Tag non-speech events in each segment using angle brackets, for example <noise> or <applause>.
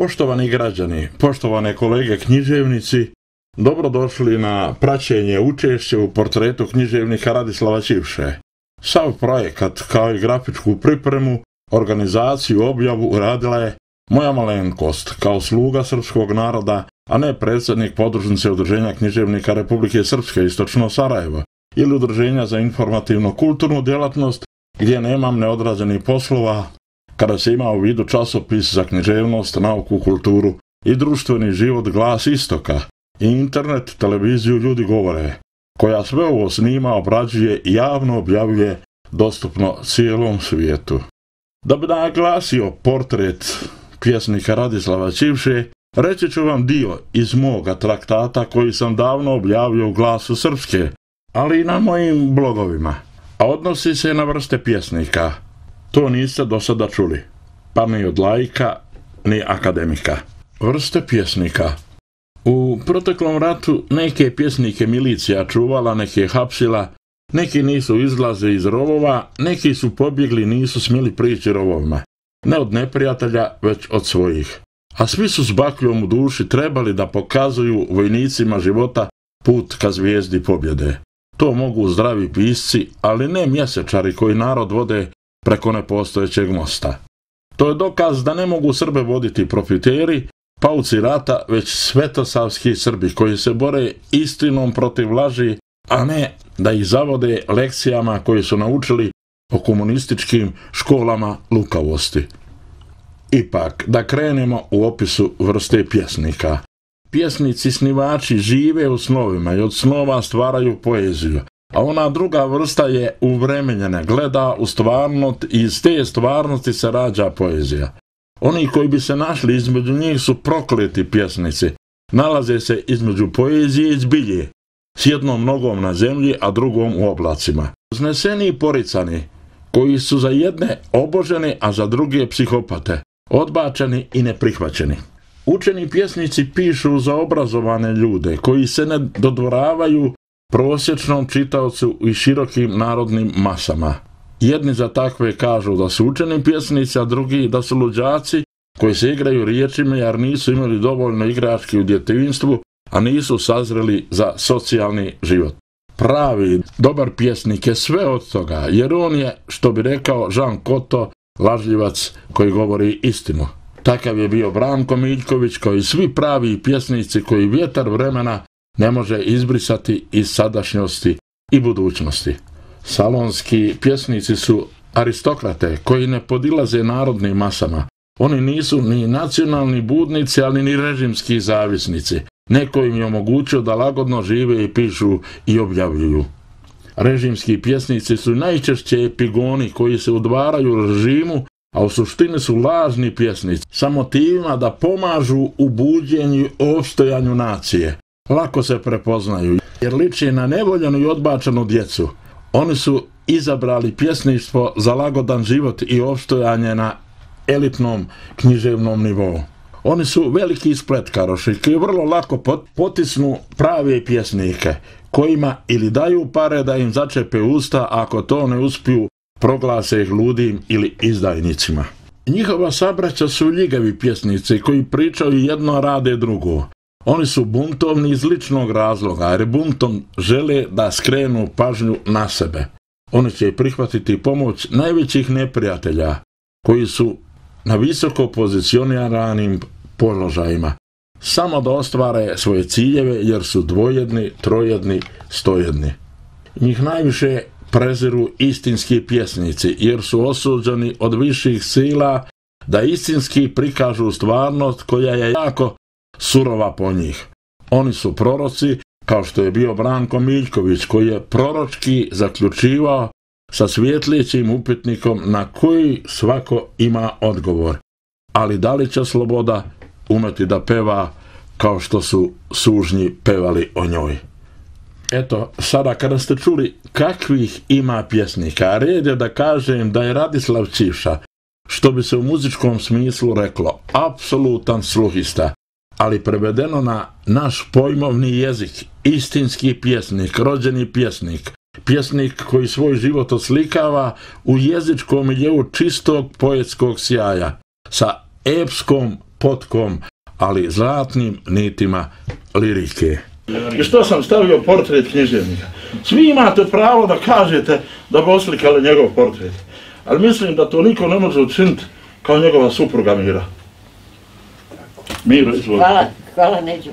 Poštovani građani, poštovane kolege književnici, dobrodošli na praćenje učešće u portretu književnika Radislava Čivše. Sav projekat kao i grafičku pripremu, organizaciju, objavu uradila je moja malenkost kao sluga srpskog naroda, a ne predsjednik podružnice Udruženja književnika Republike Srpske istočno Sarajevo ili Udruženja za informativno-kulturnu djelatnost gdje nemam neodrađenih poslova kada se ima u vidu časopis za književnost, nauku, kulturu i društveni život glas istoka i internet, televiziju ljudi govore, koja sve ovo snima, obrađuje i javno objavljuje dostupno cijelom svijetu. Da bi naglasio portret pjesnika Radislava Čivše, reći ću vam dio iz moga traktata koji sam davno objavio u glasu Srpske, ali i na mojim blogovima, a odnosi se na vrste pjesnika – To niste do sada čuli, pa ni od lajka, ni akademika. Vrste pjesnika U proteklom ratu neke pjesnike milicija čuvala, neke hapsila, neki nisu izlaze iz rovova, neki su pobjegli, nisu smjeli prići rovovima. Ne od neprijatelja, već od svojih. A svi su s bakljom u duši trebali da pokazuju vojnicima života put ka zvijezdi pobjede. To mogu zdravi pisci, ali ne mjesečari koji narod vode preko nepostojećeg mosta. To je dokaz da ne mogu Srbe voditi profiteri, pauci rata, već svetosavski Srbi koji se bore istinom protiv laži, a ne da ih zavode lekcijama koje su naučili o komunističkim školama lukavosti. Ipak, da krenemo u opisu vrste pjesnika. Pjesnici snivači žive u snovima i od snova stvaraju poeziju, A ona druga vrsta je uvremenjena, gleda u stvarnost i iz te stvarnosti se rađa poezija. Oni koji bi se našli između njih su prokleti pjesnici. Nalaze se između poezije i zbilje, s jednom nogom na zemlji, a drugom u oblacima. Zneseni i poricani, koji su za jedne oboženi, a za druge psihopate, odbačeni i neprihvaćeni. Učeni pjesnici pišu za obrazovane ljude, koji se ne dodvoravaju prosječnom čitaocu i širokim narodnim masama. Jedni za takve kažu da su učeni pjesnici, a drugi da su luđaci koji se igraju riječima jer nisu imali dovoljno igrački u djetinjstvu, a nisu sazreli za socijalni život. Pravi, dobar pjesnik je sve od toga, jer on je, što bi rekao Jean Koto, lažljivac koji govori istinu. Takav je bio Branko Miljković, koji svi pravi pjesnici koji vjetar vremena ne može izbrisati iz sadašnjosti i budućnosti. Salonski pjesnici su aristokrate koji ne podilaze narodnim masama. Oni nisu ni nacionalni budnici, ali ni režimski zavisnici. Neko im je omogućio da lagodno žive i pišu i objavljuju. Režimski pjesnici su najčešće epigoni koji se udvaraju režimu, a u suštini su lažni pjesnici sa motivima da pomažu u buđenju i opstojanju nacije lako se prepoznaju, jer liči na nevoljenu i odbačenu djecu. Oni su izabrali pjesništvo za lagodan život i opstojanje na elitnom književnom nivou. Oni su veliki spletkaroši koji vrlo lako potisnu prave pjesnike, kojima ili daju pare da im začepe usta, ako to ne uspiju, proglase ih ludim ili izdajnicima. Njihova sabraća su ljigavi pjesnici koji pričaju jedno, rade drugo. Oni su buntovni iz ličnog razloga, jer buntom žele da skrenu pažnju na sebe. Oni će prihvatiti pomoć najvećih neprijatelja, koji su na visoko pozicioniranim položajima, samo da ostvare svoje ciljeve, jer su dvojedni, trojedni, stojedni. Njih najviše preziru istinski pjesnici, jer su osuđeni od viših sila da istinski prikažu stvarnost koja je jako surova po njih. Oni su proroci, kao što je bio Branko Miljković, koji je proročki zaključivao sa svjetlijećim upitnikom na koji svako ima odgovor. Ali da li će sloboda umeti da peva kao što su sužnji pevali o njoj? Eto, sada kada ste čuli kakvih ima pjesnika, red je da kažem da je Radislav Čiša, što bi se u muzičkom smislu reklo, apsolutan sluhista, ali prevedeno na naš pojmovni jezik, istinski pjesnik, rođeni pjesnik, pjesnik koji svoj život oslikava u jezičkom miljeu čistog poetskog sjaja, sa epskom potkom, ali zlatnim nitima lirike. I što sam stavio portret književnika? Svi imate pravo da kažete da bi oslikali njegov portret. Ali mislim da to niko ne može učiniti kao njegova supruga Mira. Miro, izvolite. Hvala, hvala Neđu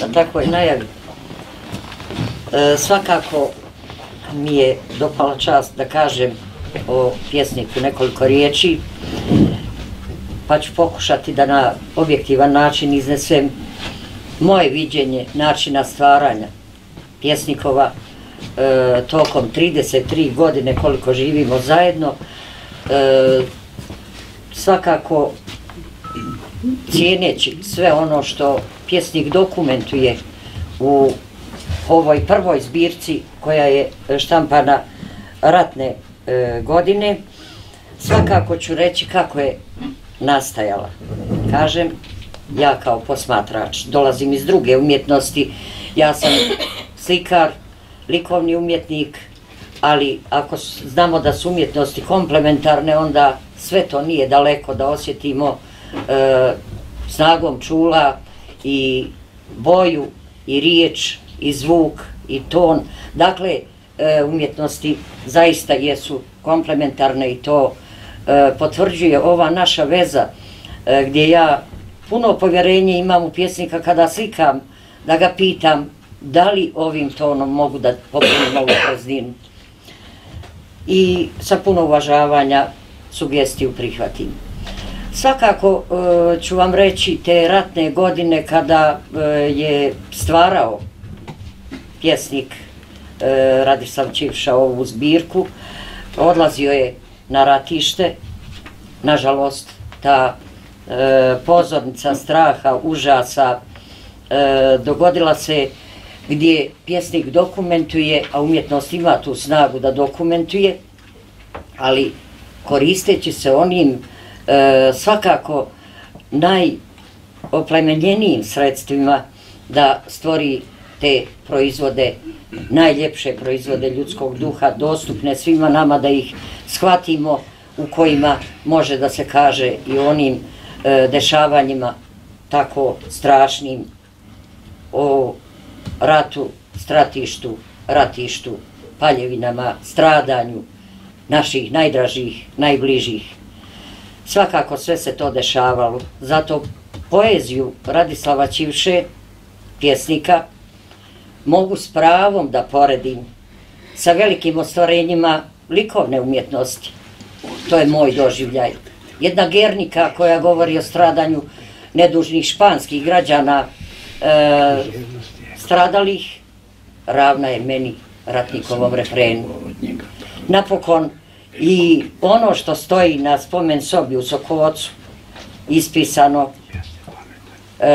na takvoj najavi. E, svakako mi je dopala čast da kažem o pjesniku nekoliko riječi, pa ću pokušati da na objektivan način iznesem moje viđenje načina stvaranja pjesnikova e, tokom 33 godine koliko živimo zajedno. E, svakako cijeneći sve ono što pjesnik dokumentuje u ovoj prvoj zbirci koja je štampana ratne e, godine, svakako ću reći kako je nastajala. Kažem, ja kao posmatrač dolazim iz druge umjetnosti, ja sam slikar, likovni umjetnik, ali ako znamo da su umjetnosti komplementarne, onda sve to nije daleko da osjetimo e, snagom čula i boju i riječ i zvuk i ton. Dakle, e, umjetnosti zaista jesu komplementarne i to e, potvrđuje ova naša veza e, gdje ja puno povjerenje imam u pjesnika kada slikam da ga pitam da li ovim tonom mogu da popunim ovu prazninu. I sa puno uvažavanja sugestiju prihvatim. Svakako e, ću vam reći te ratne godine kada e, je stvarao pjesnik e, Radislav Čivša ovu zbirku, odlazio je na ratište, nažalost ta e, pozornica straha, užasa e, dogodila se gdje pjesnik dokumentuje, a umjetnost ima tu snagu da dokumentuje, ali koristeći se onim e, svakako najoplemenjenijim sredstvima da stvori te proizvode, najljepše proizvode ljudskog duha, dostupne svima nama da ih shvatimo u kojima može da se kaže i onim e, dešavanjima tako strašnim o ratu, stratištu, ratištu, paljevinama, stradanju naših najdražih, najbližih svakako sve se to dešavalo. Zato poeziju Radislava Ćivše, pjesnika, mogu s pravom da poredim sa velikim ostvarenjima likovne umjetnosti. To je moj doživljaj. Jedna gernika koja govori o stradanju nedužnih španskih građana e, stradalih, ravna je meni ratnikovom refrenu. Napokon, I ono što stoji na spomen sobi u Sokovocu, ispisano e,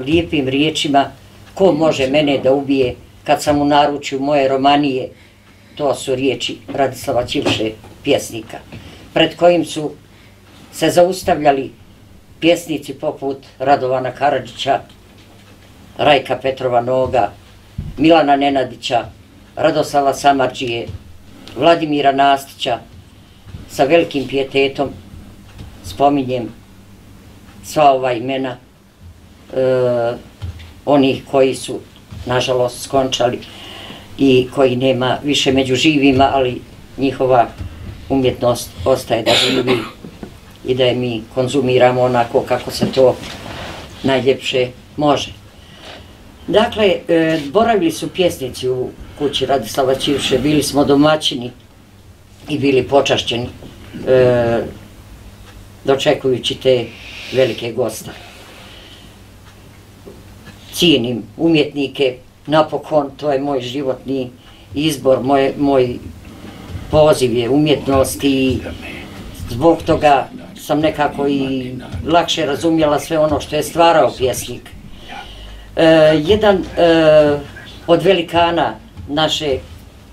lijepim riječima, ko može mene da ubije kad sam u naručju moje romanije, to su riječi Radislava Ćivše, pjesnika, pred kojim su se zaustavljali pjesnici poput Radovana Karadžića, Rajka Petrova Noga, Milana Nenadića, Radoslava Samarđije, Vladimira Nastića, sa velikim pijetetom spominjem sva ova imena e, onih koji su, nažalost, skončali i koji nema više među živima, ali njihova umjetnost ostaje da živi i da je mi konzumiramo onako kako se to najljepše može. Dakle, e, boravili su pjesnici u kući Radislava Čivše, bili smo domaćini i bili počašćeni e, dočekujući te velike gosta. Cijenim umjetnike, napokon, to je moj životni izbor, moj, moj poziv je umjetnost i zbog toga sam nekako i lakše razumjela sve ono što je stvarao pjesnik. E, jedan e, od velikana naše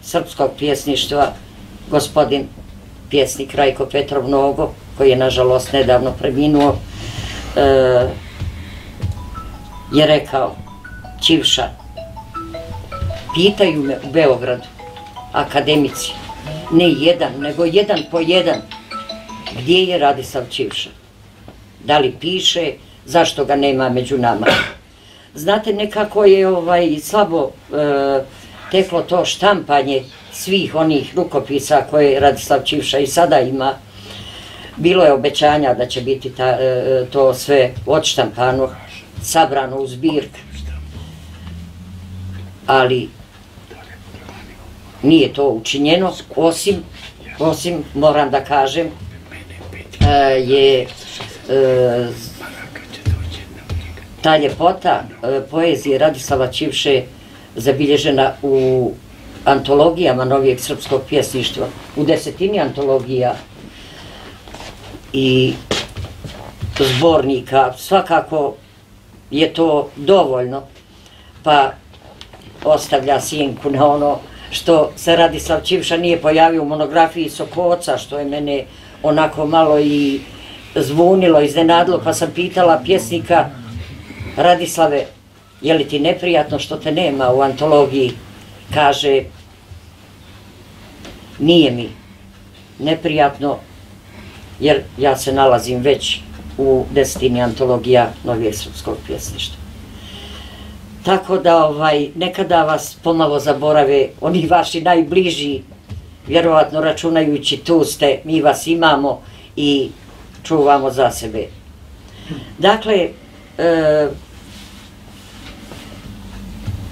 srpskog pjesništva, gospodin pjesnik Rajko Petrov Nogo, koji je nažalost nedavno preminuo, e, je rekao, Čivša, pitaju me u Beogradu, akademici, ne jedan, nego jedan po jedan, gdje je Radislav Čivša? Da li piše, zašto ga nema među nama. Znate, nekako je ovaj slabo e, teklo to štampanje svih onih rukopisa koje Radislav Čivša i sada ima. Bilo je obećanja da će biti ta, e, to sve odštampano, sabrano u zbirku. Ali nije to učinjeno, osim, osim moram da kažem, e, je e, ta ljepota poezije Radislava Čivše zabilježena u antologijama novijeg srpskog pjesništva, u desetini antologija i zbornika, svakako je to dovoljno, pa ostavlja sjenku na ono što se Radislav Čivša nije pojavio u monografiji Sokoca, što je mene onako malo i zvunilo, iznenadilo, pa sam pitala pjesnika Radislave, je li ti neprijatno što te nema u antologiji? Kaže, nije mi neprijatno, jer ja se nalazim već u desetini antologija Novije srpskog pjesništva. Tako da ovaj, nekada vas pomalo zaborave oni vaši najbliži, vjerovatno računajući tu ste, mi vas imamo i čuvamo za sebe. Dakle, e,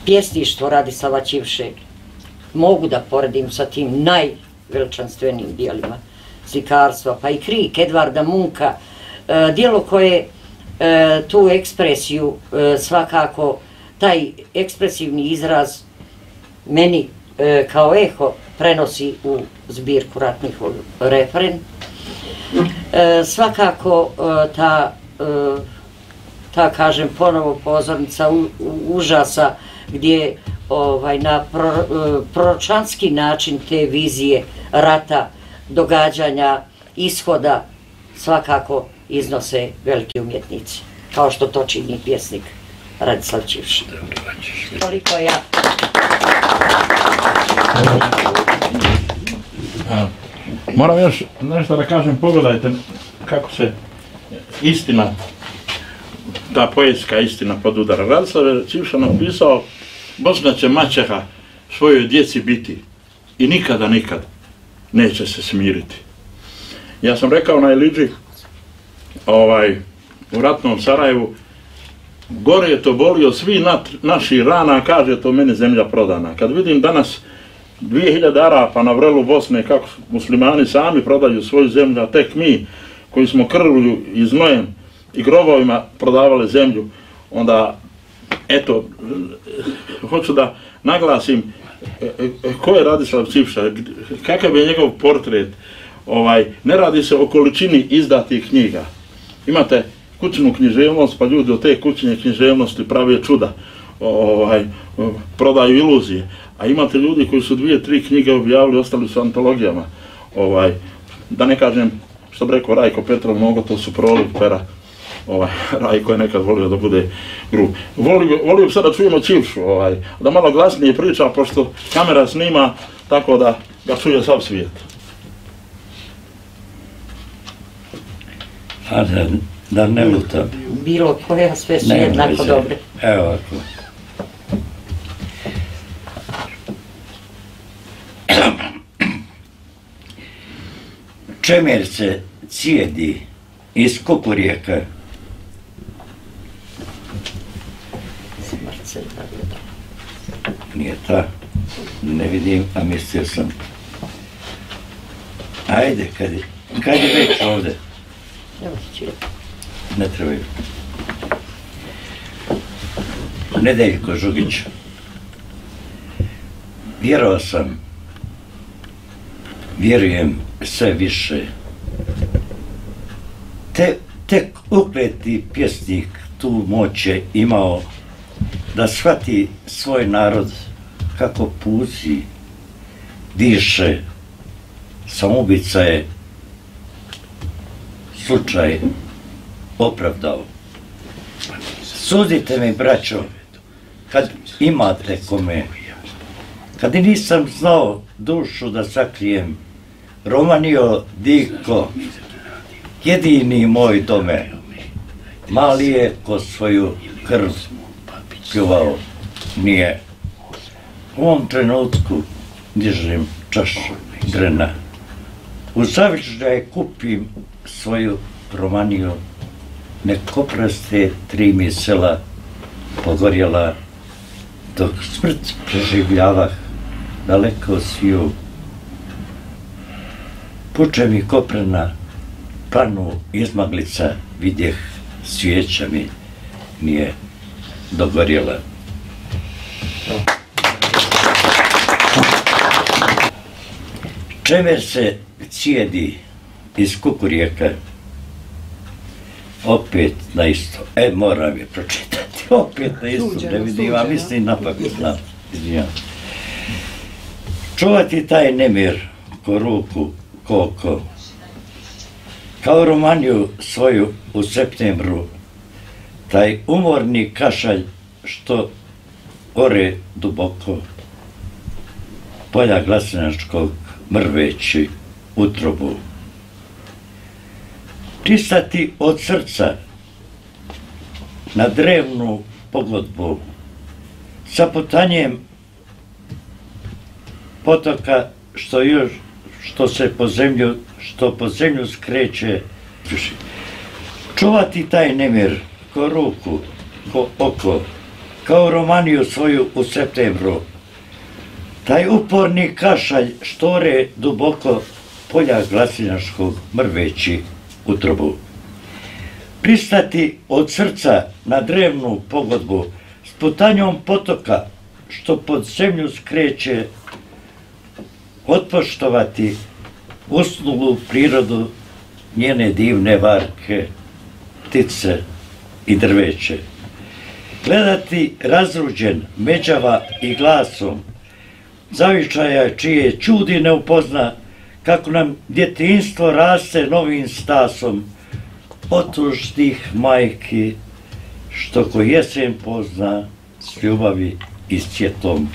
pjesništvo Radislava Čivšeg mogu da poredim sa tim najveličanstvenim dijelima slikarstva, pa i krik Edvarda Munka, e, dijelo koje e, tu ekspresiju e, svakako taj ekspresivni izraz meni e, kao eho prenosi u zbirku ratnih referen. E, svakako e, ta, e, ta kažem ponovo pozornica u, u, užasa gdje ovaj na pro, e, proročanski način te vizije rata, događanja, ishoda svakako iznose veliki umjetnici, kao što to čini pjesnik Radislav Čivš. Toliko ja. Moram još nešto da kažem, pogledajte kako se istina, ta poetska istina pod udara. Radislav Čivša napisao, Bosna će maćeha svojoj djeci biti i nikada, nikad neće se smiriti. Ja sam rekao na Eliđi, ovaj, u ratnom Sarajevu, gore je to bolio svi nat, naši rana, kaže to meni zemlja prodana. Kad vidim danas 2000 Arapa na vrelu Bosne, kako muslimani sami prodaju svoju zemlju, a tek mi, koji smo krvlju i znojem i grobovima prodavali zemlju, onda, eto, hoću da naglasim e, e, e, ko je Radislav Cipša, kakav je njegov portret, ovaj, ne radi se o količini izdatih knjiga. Imate kućnu književnost, pa ljudi od te kućne književnosti prave čuda, ovaj, prodaju iluzije. A imate ljudi koji su dvije, tri knjige objavili, ostali su antologijama. Ovaj, da ne kažem, što bi rekao Rajko Petrov, mnogo to su prolog pera. Ovaj, Rajko je nekad volio da bude grub. Volio, volio sad da čujemo Čivšu, ovaj, da malo glasnije priča, pošto kamera snima, tako da ga čuje sav svijet. A da, da ne lutam. Bilo koja, sve su jednako dobre. Evo ovako. Čemer se cijedi iz kukurijeka, Smrt se zagleda. Nije ta, ne vidim, a mislio sam. Ajde, kad je, kad je već ovde, ne trebaju. Nedeljko Žugić. Vjerovao sam, vjerujem sve više. Te, tek ukleti pjesnik tu moć je imao da shvati svoj narod kako puzi, diše, samoubica je slučaj opravdao. Sudite mi, braćo, kad imate kome. Kad i nisam znao dušu da sakrijem, Romanio Diko, jedini moj dome, Mali je ko svoju krv pjevao, nije. U ovom trenutku dižem čašu grena. U zavičaj kupim svoju romaniju, neko prste tri mjesela pogorjela, dok smrt preživljava daleko siju. Puče mi koprena, panu izmaglica, vidjeh svijeća mi nije dogorjela. Čemer se cijedi iz kukurijeka, opet na isto. E, moram je pročitati, <laughs> opet na isto, da vidim, a mislim na pamet, znam, izvijam. Čuvati taj nemir, ko ruku, ko kao romaniju svoju u septembru, taj umorni kašalj što ore duboko, polja glasinačkog mrveći utrobu. Čistati od srca na drevnu pogodbu. Sa putanjem potoka što još što se po zemlju što po zemlju skreće. Čuvati taj nemir ko ruku ko oko kao romaniju svoju u septembru taj uporni kašalj štore duboko polja glasinjaškog mrveći utrobu. Pristati od srca na drevnu pogodbu s putanjom potoka što pod zemlju skreće otpoštovati uslugu prirodu njene divne varke, ptice i drveće. Gledati razruđen međava i glasom zavičaja čije čudi ne upozna kako nam djetinstvo raste novim stasom otužnih majki što ko jesen pozna s ljubavi i s cjetom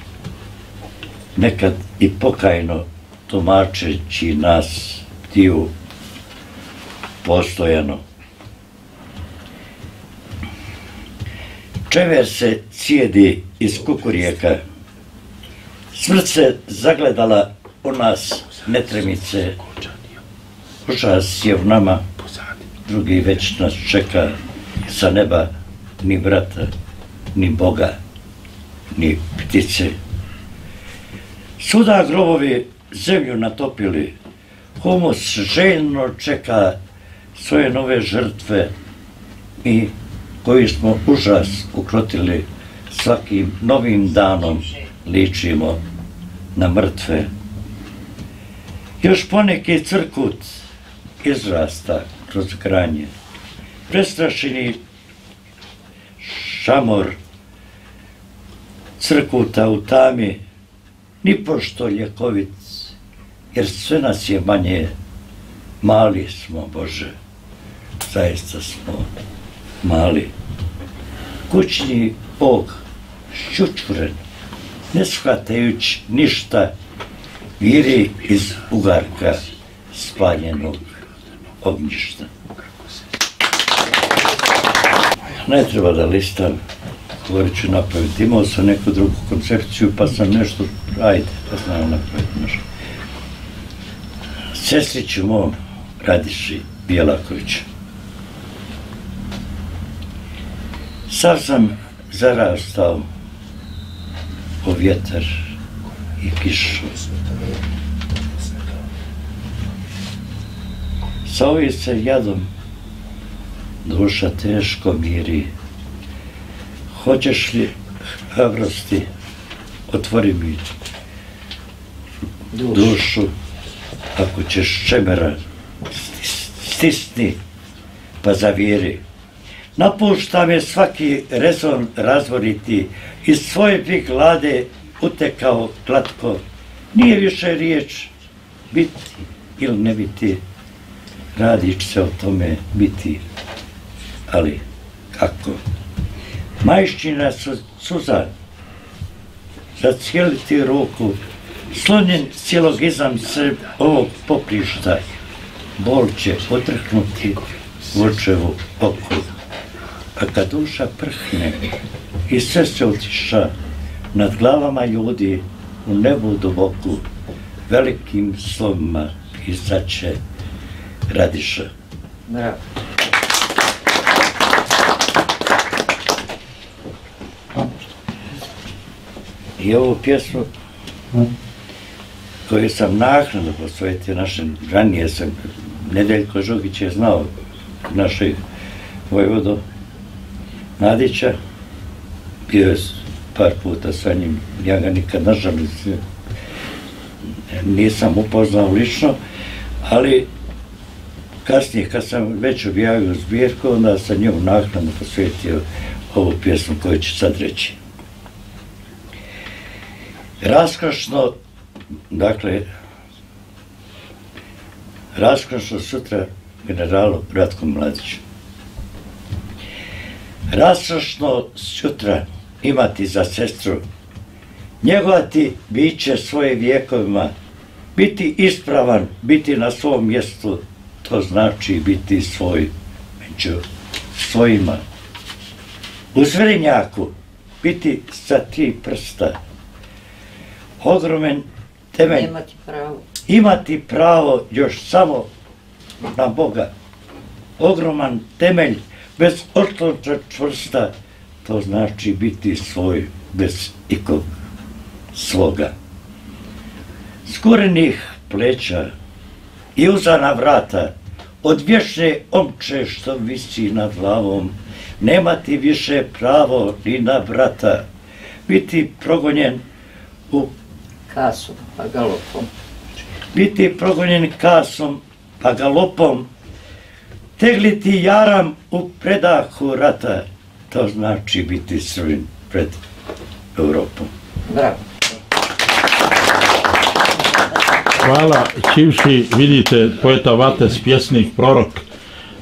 nekad i pokajno tumačeći nas tiju postojano. Čever se cijedi iz kukurijeka, smrt se zagledala u nas netremice, užas je u nama, drugi već nas čeka sa neba, ni brata, ni Boga, ni ptice. Suda grobovi zemlju natopili, humus željno čeka svoje nove žrtve i koji smo užas ukrotili svakim novim danom ličimo na mrtve. Još poneki crkut izrasta kroz granje. Prestrašeni šamor crkuta u tami, ni pošto ljekovic, jer sve nas je manje, mali smo, Bože, zaista smo mali. Kućni Bog, šćučuren, ne shvatajući ništa, viri iz ugarka spaljenog ognjišta. Ne treba da listam, govorit ću napraviti. Imao sam neku drugu koncepciju, pa sam nešto, ajde, da znam napraviti nešto. Sestriću mom Radiši Bijelakovića. Sav sam zarastao o vjetar i kišu. Sa ovim se jadom duša teško miri. Hoćeš li hrabrosti, otvori mi dušu, ako ćeš čemera stisni, pa zaviri. Napušta me svaki rezon razvoriti, iz svoje bi lade utekao glatko. Nije više riječ biti ili ne biti, radić se o tome biti, ali kako? Majšćina su suza, zacijeliti ruku, slonjen silogizam se ovog poprišta, bol će otrhnuti u očevu a kad duša prhne i sve se utiša nad glavama ljudi u nebu duboku, velikim slovima pisaće Radiša. Bravo. I ovu pjesmu koju sam naknadno posvetio našem, ranije sam, Nedeljko Žugić je znao našeg Vojvodo Nadića, bio je par puta sa njim, ja ga nikad nažalost nisam upoznao lično, ali kasnije kad sam već objavio zbirku, onda sam njom naknadno posvetio ovu pjesmu koju ću sad reći. Raskošno, dakle, raskošno sutra generalu Ratko Mladiću. Raskošno sutra imati za sestru, njegovati biće svoje vjekovima, biti ispravan, biti na svom mjestu, to znači biti svoj među svojima. U zvrnjaku biti sa tri prsta, ogromen temelj, Nemati pravo. imati pravo još samo na Boga. Ogroman temelj, bez otlonča čvrsta, to znači biti svoj, bez ikog svoga. Skurenih pleća i uzana vrata, od vješne omče što visi nad glavom, nemati više pravo ni na brata, biti progonjen u Kasom, pa galopom. biti progonjen kasom, pa galopom, tegliti jaram u predahu rata, to znači biti srbin pred Europom. Bravo. Hvala, Čivši, vidite, poeta Vates, pjesnik, prorok.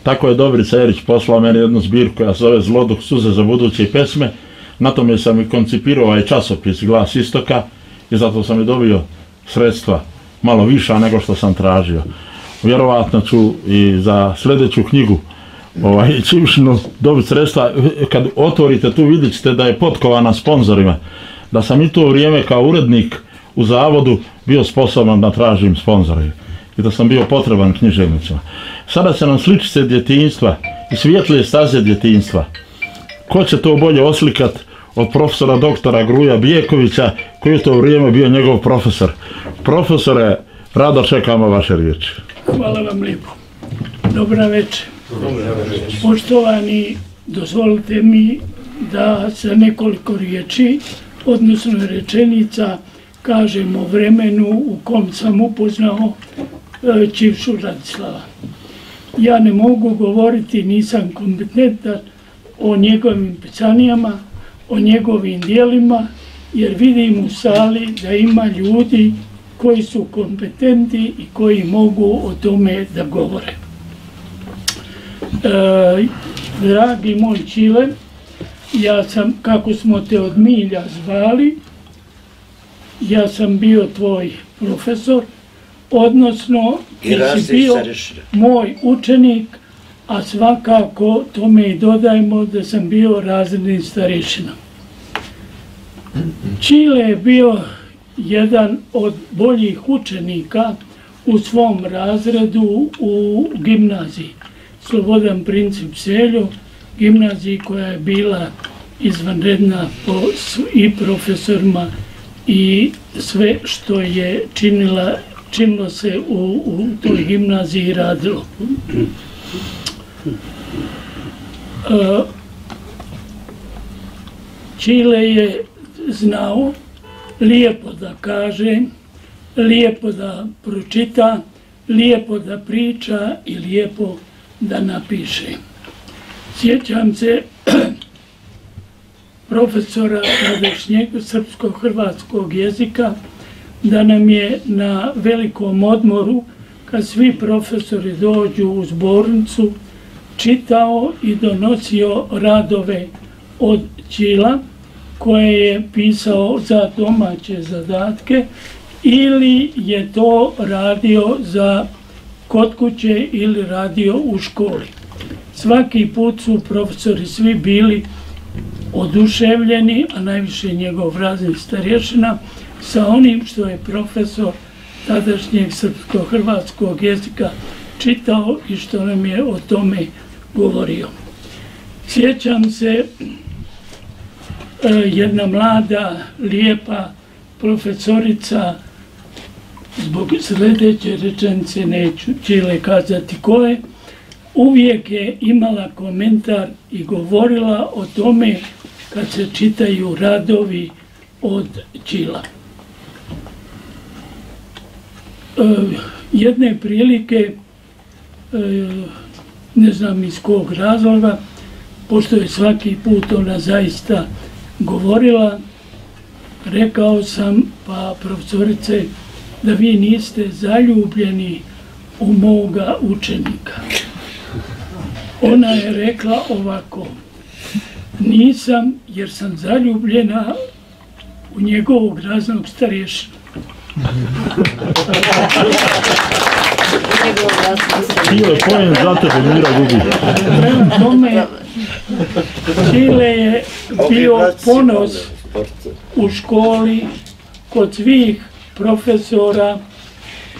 Tako je Dobrica Erić poslao meni jednu zbirku koja se zove Zloduh suze za buduće pesme. Na tome sam i koncipirao ovaj časopis Glas Istoka i zato sam i dobio sredstva malo viša nego što sam tražio. Vjerovatno ću i za sljedeću knjigu ovaj, <laughs> Čivšinu dobiti sredstva. Kad otvorite tu vidjet ćete da je potkovana sponzorima. Da sam i to vrijeme kao urednik u zavodu bio sposoban da tražim sponzore i da sam bio potreban književnicima. Sada se nam sličice djetinjstva i svijetlije staze djetinjstva. Ko će to bolje oslikat od profesora doktora Gruja Bijekovića, koji je to vrijeme bio njegov profesor. Profesore, rado čekamo vaše riječi. Hvala vam lijepo. Dobra večer. Poštovani, dozvolite mi da sa nekoliko riječi, odnosno rečenica, kažem o vremenu u kom sam upoznao e, Čivšu Radislava. Ja ne mogu govoriti, nisam kompetentan o njegovim pisanijama, o njegovim dijelima, jer vidim u sali da ima ljudi koji su kompetenti i koji mogu o tome da govore. E, dragi moj Čile, ja sam, kako smo te od milja zvali, ja sam bio tvoj profesor, odnosno ti si bio moj učenik, a svakako tome i dodajmo da sam bio razredni starešina. Čile je bio jedan od boljih učenika u svom razredu u gimnaziji. Slobodan princip Selju, gimnaziji koja je bila izvanredna po i profesorima i sve što je činila, činilo se u, u toj gimnaziji radilo. E, Čile je znao lijepo da kaže, lijepo da pročita, lijepo da priča i lijepo da napiše. Sjećam se <clears throat> profesora tadašnjeg srpsko-hrvatskog jezika da nam je na velikom odmoru, kad svi profesori dođu u zbornicu, čitao i donosio radove od Čila, koje je pisao za domaće zadatke ili je to radio za kod kuće ili radio u školi. Svaki put su profesori svi bili oduševljeni, a najviše njegov raznih starješina, sa onim što je profesor tadašnjeg srpsko-hrvatskog jezika čitao i što nam je o tome govorio. Sjećam se E, jedna mlada, lijepa profesorica zbog sljedeće rečence neću čile kazati koje, uvijek je imala komentar i govorila o tome kad se čitaju radovi od Čila. E, jedne prilike, e, ne znam iz kog razloga, pošto je svaki put ona zaista govorila, rekao sam, pa profesorice, da vi niste zaljubljeni u moga učenika. Ona je rekla ovako, nisam jer sam zaljubljena u njegovog raznog starješna. <laughs> Čile, pojem za tebe, Mira gubi. Prema tome, Čile je bio ponos u školi kod svih profesora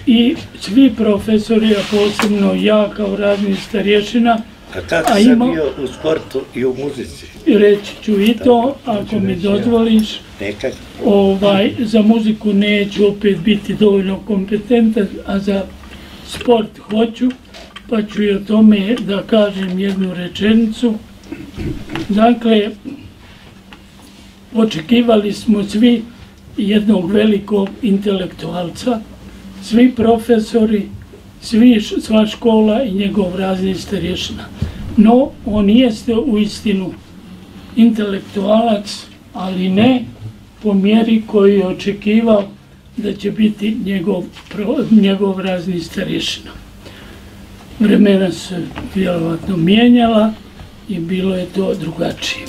i svi profesori, a posebno ja kao radni starješina, A kako A sam bio u sportu i u muzici? reći ću i to, ako mi dozvoliš, Nekak. ovaj, za muziku neću opet biti dovoljno kompetentan, a za sport hoću, pa ću i o tome da kažem jednu rečenicu. Dakle, očekivali smo svi jednog velikog intelektualca, svi profesori, svi, sva škola i njegov razni starješina. No, on jeste u istinu intelektualac, ali ne po mjeri koju je očekivao da će biti njegov, njegov razni starješina. Vremena se vjerovatno mijenjala i bilo je to drugačije.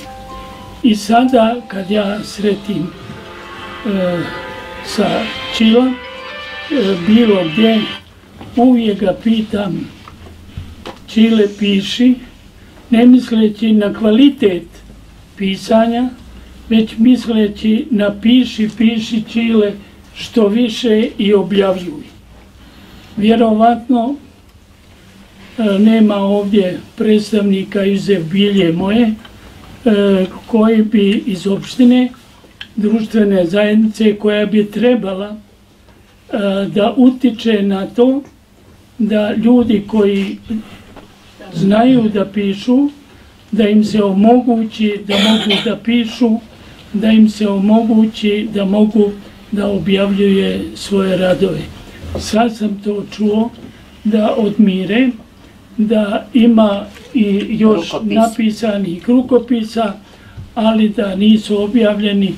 I sada kad ja sretim e, sa Čila, e, bilo gdje, uvijek ga pitam Čile piši, ne misleći na kvalitet pisanja, već misleći na piši, piši Čile što više i objavljuj. Vjerovatno e, nema ovdje predstavnika izuzev bilje moje, e, koji bi iz opštine društvene zajednice koja bi trebala e, da utiče na to da ljudi koji znaju da pišu, da im se omogući da mogu da pišu, da im se omogući da mogu da objavljuje svoje radove. Sad sam to čuo da odmire, da ima i još Rukopis. napisanih rukopisa, ali da nisu objavljeni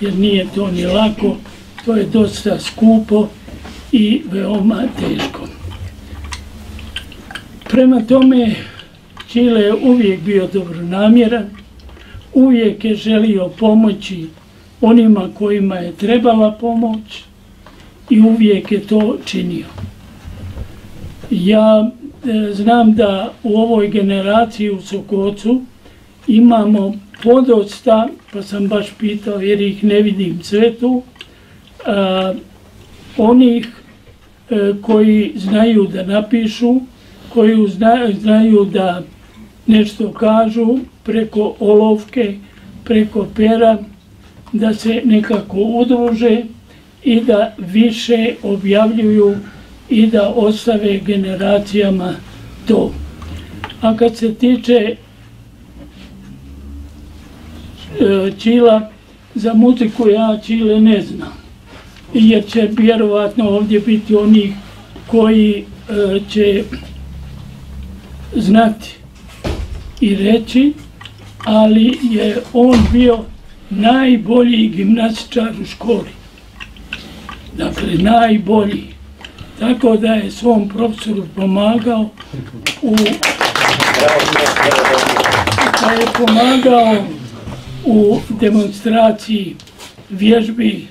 jer nije to ni lako, to je dosta skupo i veoma teško. Prema tome, Čile je uvijek bio dobronamjeran, uvijek je želio pomoći onima kojima je trebala pomoć i uvijek je to činio. Ja e, znam da u ovoj generaciji u Sokocu imamo podosta, pa sam baš pitao jer ih ne vidim sve tu, a, e, onih e, koji znaju da napišu, koji zna, znaju da nešto kažu preko olovke, preko pera, da se nekako udruže i da više objavljuju i da ostave generacijama to. A kad se tiče e, Čila, za muziku ja Čile ne znam. Jer će vjerovatno ovdje biti onih koji e, će znati i reći, ali je on bio najbolji gimnastičar u školi. Dakle, najbolji. Tako da je svom profesoru pomagao u da je pomagao u demonstraciji vježbi,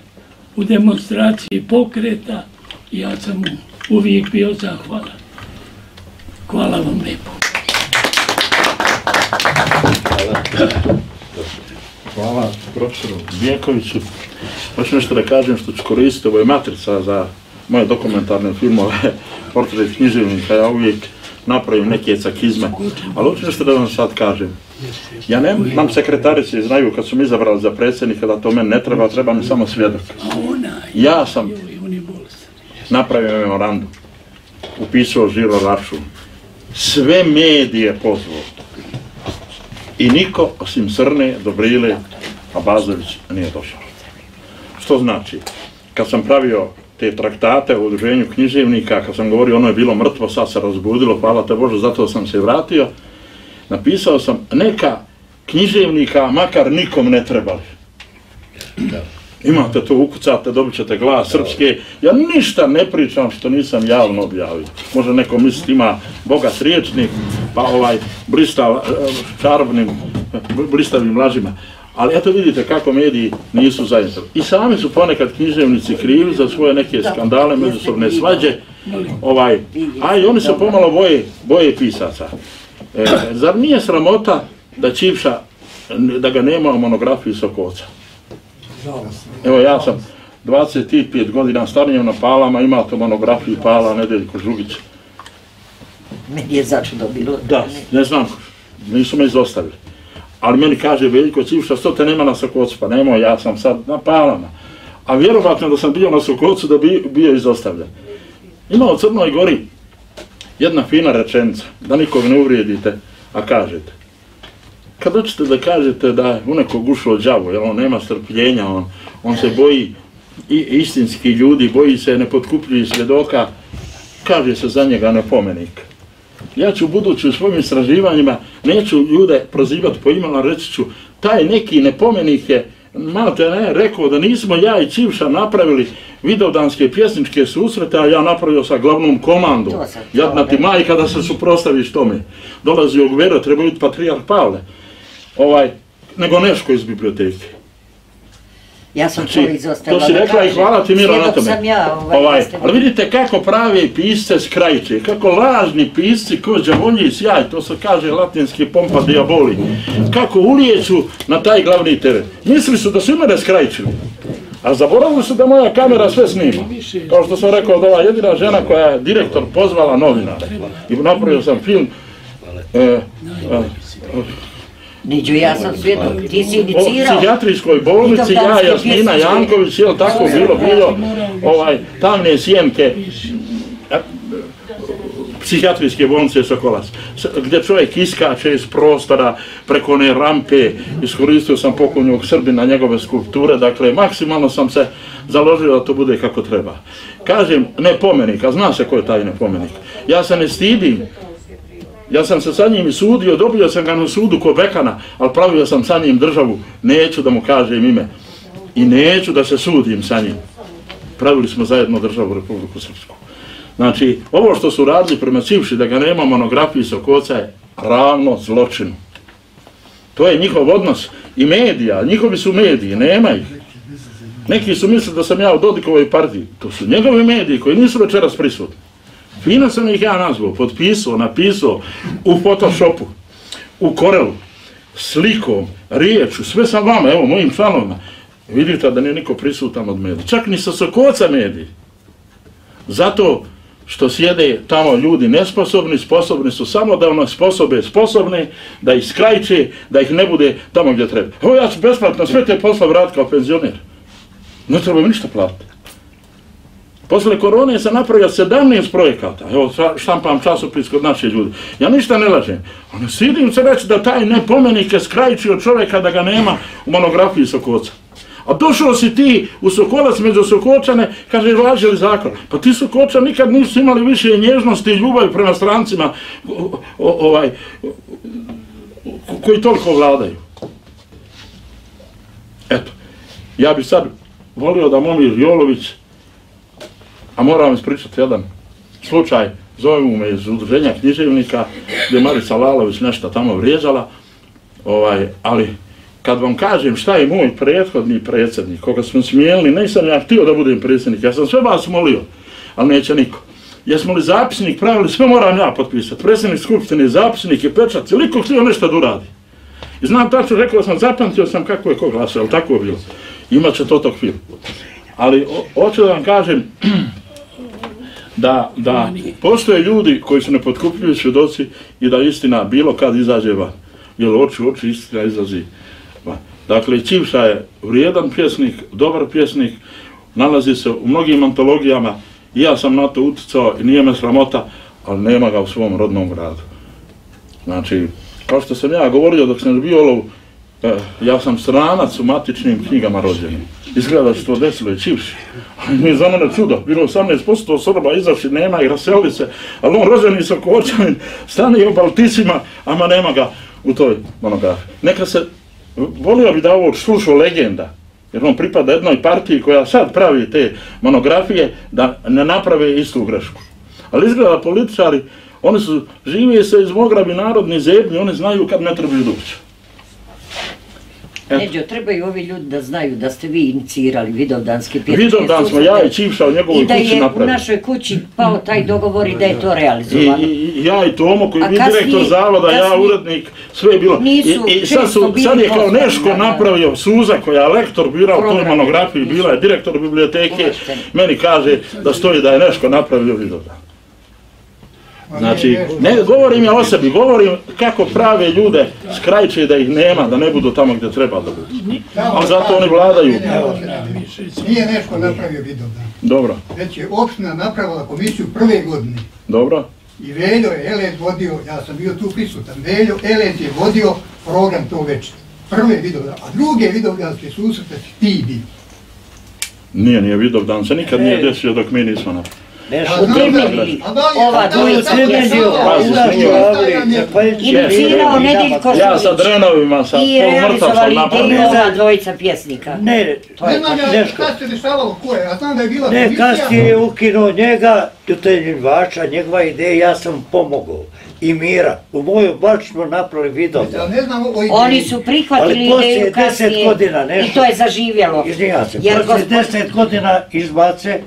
u demonstraciji pokreta i ja sam mu uvijek bio zahvalan. Hvala vam lijepo. Hvala profesoru Bijekoviću. Hoću nešto da kažem što ću koristiti, ovo je matrica za moje dokumentarne filmove, <laughs> portret književnika, ja uvijek napravim neke cakizme, ali hoću nešto da vam sad kažem. Ja ne, nam sekretarice znaju kad su mi izabrali za predsjednika da to meni ne treba, treba mi samo svjedok. Ja sam napravio memorandum, upisao žiro račun, sve medije pozvao i niko osim Srne, Dobrile, Abazović nije došao. Što znači? Kad sam pravio te traktate u udruženju književnika, kad sam govorio ono je bilo mrtvo, sad se razbudilo, hvala te Bože, zato sam se vratio, napisao sam neka književnika, makar nikom ne trebali. Imate to, ukucate, dobit ćete glas srpske. Ja ništa ne pričam što nisam javno objavio. Može neko misliti ima bogat riječnik, pa ovaj blista čarobnim, blistavim lažima. Ali eto vidite kako mediji nisu zajedno. I sami su ponekad književnici krivi za svoje neke skandale, međusobne svađe. Ovaj, a i oni se pomalo boje, boje pisaca. E, zar nije sramota da Čivša, da ga nema u monografiji Sokoca? Evo ja sam 25 godina starijem na Palama, ima to monografiju Pala, Nedeljko Žugić. Meni je začudo bilo. Da, ne znam, nisu me izostavili. Ali meni kaže Veljko Civša, što te nema na Sokocu? Pa nemoj, ja sam sad na Palama. A vjerovatno da sam bio na Sokocu da bi bio izostavljen. Ima u Crnoj Gori jedna fina rečenica, da nikog ne uvrijedite, a kažete. Kad hoćete da kažete da je u nekog ušlo džavo, jer on nema strpljenja, on, on se boji i istinski ljudi, boji se nepotkupljivi svjedoka, kaže se za njega nepomenik. Ja ću budući u svojim istraživanjima, neću ljude prozivati po imala, reći ću, taj neki nepomenik je, malo te ne, rekao da nismo ja i Čivša napravili videodanske pjesničke susrete, a ja napravio sa glavnom komandom. Jadna ti majka da se suprostaviš tome. Dolazi u vera, treba biti patrijarh Pavle. Ovaj, nego Neško iz biblioteke. Ja sam Znači, to si rekla i kažem. hvala ti Miro na tome. sam ja, ovaj, ovaj, ali vidite kako pravi pisce skrajče, kako lažni pisci ko džavolji sjaj, to se kaže latinski pompa diaboli, kako ulijeću na taj glavni teret. Misli su da su mene skrajčili. A zaboravili su da moja kamera sve snima. Kao što sam rekao, da ova jedina žena koja je direktor pozvala novinara. I napravio sam film e, e, Niđu, ja sam svjedok, ti si inicirao. psihijatrijskoj bolnici, ja, Jasmina Janković, jel tako bilo, bilo, ovaj, tamne sjemke, a, psihijatrijske bolnice Sokolac, gdje čovjek iskače iz prostora preko one rampe, iskoristio sam pokojnog Srbina, njegove skulpture, dakle, maksimalno sam se založio da to bude kako treba. Kažem, nepomenik, a zna se ko je taj nepomenik. Ja se ne stidim, Ja sam se sa njim sudio, dobio sam ga na sudu ko Bekana, ali pravio sam sa njim državu, neću da mu kažem ime. I neću da se sudim sa njim. Pravili smo zajedno državu Republiku Srpsku. Znači, ovo što su radili prema Civši, da ga nema monografiji Sokoca je ravno zločinu. To je njihov odnos i medija, njihovi su mediji, nema ih. Neki su mislili da sam ja u Dodikovoj partiji. To su njegovi mediji koji nisu večeras prisutni. Fino sam ih ja nazvao, potpisao, napisao u Photoshopu, u Corelu, slikom, riječu, sve sam vama, evo, mojim članovima. Vidite da nije niko prisutan od medija. Čak ni sa Sokoca mediji. Zato što sjede tamo ljudi nesposobni, sposobni su samo da ono sposobe sposobne, da ih skrajče, da ih ne bude tamo gdje treba. Evo ja ću besplatno sve te posla vratiti kao penzioner. Ne treba mi ništa platiti. Posle korone sam napravio 17 projekata. Evo, štampam časopis kod naše ljudi. Ja ništa ne lažem. Ono, sidim se reći da taj nepomenik je skrajčio čovjeka da ga nema u monografiji Sokoca. A došao si ti u Sokolac među Sokočane, kaže, važi li zakon? Pa ti Sokoča nikad nisu imali više nježnosti i ljubavi prema strancima o, o, ovaj, koji toliko vladaju. Eto, ja bi sad volio da Momir Jolović a moram vam ispričati jedan slučaj, zovemo me iz udruženja književnika, gdje Marica Lalović nešto tamo vrijeđala, ovaj, ali kad vam kažem šta je moj prethodni predsjednik, koga smo smijelili, nisam ja htio da budem predsjednik, ja sam sve vas molio, ali neće niko. Jesmo li zapisnik pravili, sve moram ja potpisati. Predsjednik Skupštine, zapisnik i pečat, liko htio nešto da uradi. I znam tačno, rekao sam, zapamtio sam kako je ko glasao, ali tako je bilo. Imaće to tog film. Ali, hoću da vam kažem, <clears throat> da, da postoje ljudi koji su nepotkupljivi svjedoci i da istina bilo kad izađe van. Jer oči oči istina izlazi van. Dakle, Čivša je vrijedan pjesnik, dobar pjesnik, nalazi se u mnogim antologijama i ja sam na to uticao i nije me sramota, ali nema ga u svom rodnom gradu. Znači, kao što sam ja govorio dok sam bio u Eh, ja sam stranac u matičnim knjigama rođenim. Izgleda se to desilo i čivši. Ali mi je za mene čudo, bilo 18% Srba izašli, nema i raseli se, ali on rođeni sa Kočanin, stani u Balticima, ama nema ga u toj monografiji. Neka se, volio bi da ovo slušao legenda, jer on pripada jednoj partiji koja sad pravi te monografije, da ne naprave istu grešku. Ali izgleda političari, oni su, žive se iz mograbi narodni zebni, oni znaju kad ne trebaju doći. Neđo, trebaju ovi ljudi da znaju da ste vi inicirali vidovdanske pjesničke Vidovdan smo ja i Čivša u njegovoj I da kući je u napravili. našoj kući pao taj dogovor i da je to I, realizovano. i, i ja i Tomo koji je direktor zavoda, ja urednik, sve je bilo. Nisu I, i sad, su, je kao Neško napravio Suza koja je lektor bila u toj monografiji, bila je direktor biblioteke, meni kaže da stoji da je Neško napravio Vidovdan. Znači, ne govorim ja o sebi, govorim kako prave ljude skrajče da ih nema, da ne budu tamo gdje treba da budu. Ali zato oni vladaju. Nije nešto napravio Vidovdan. Dobro, Već je opština napravila komisiju prve godine. dobro. I Veljo je Elez vodio, ja sam bio tu prisutan, Veljo Elez je vodio program to večer. Prve Vidovdan, a druge Vidovdanske susrete ti bio. Nije, nije Vidovdan, se nikad nije desio dok mi nismo napravili. Je- Ova dvojica je- Inicirao Nedeljko Ja sa drenovima, sa i sam realizovali napravio. ideju ova dvojica pjesnika. Ne, To je Nešto. šta se dešavalo ko je, a znam da je bila ne, kasnije je ukinuo njega, uteljivača, njegova ideja, ja sam pomogao. I Mira, u moju baš smo napravili video. Ja ne znam o ideji. Oni su prihvatili Ali poslije ideju 10 kasnije godina nešto- i to je zaživjelo. Se, posle gospod- deset godina izbace,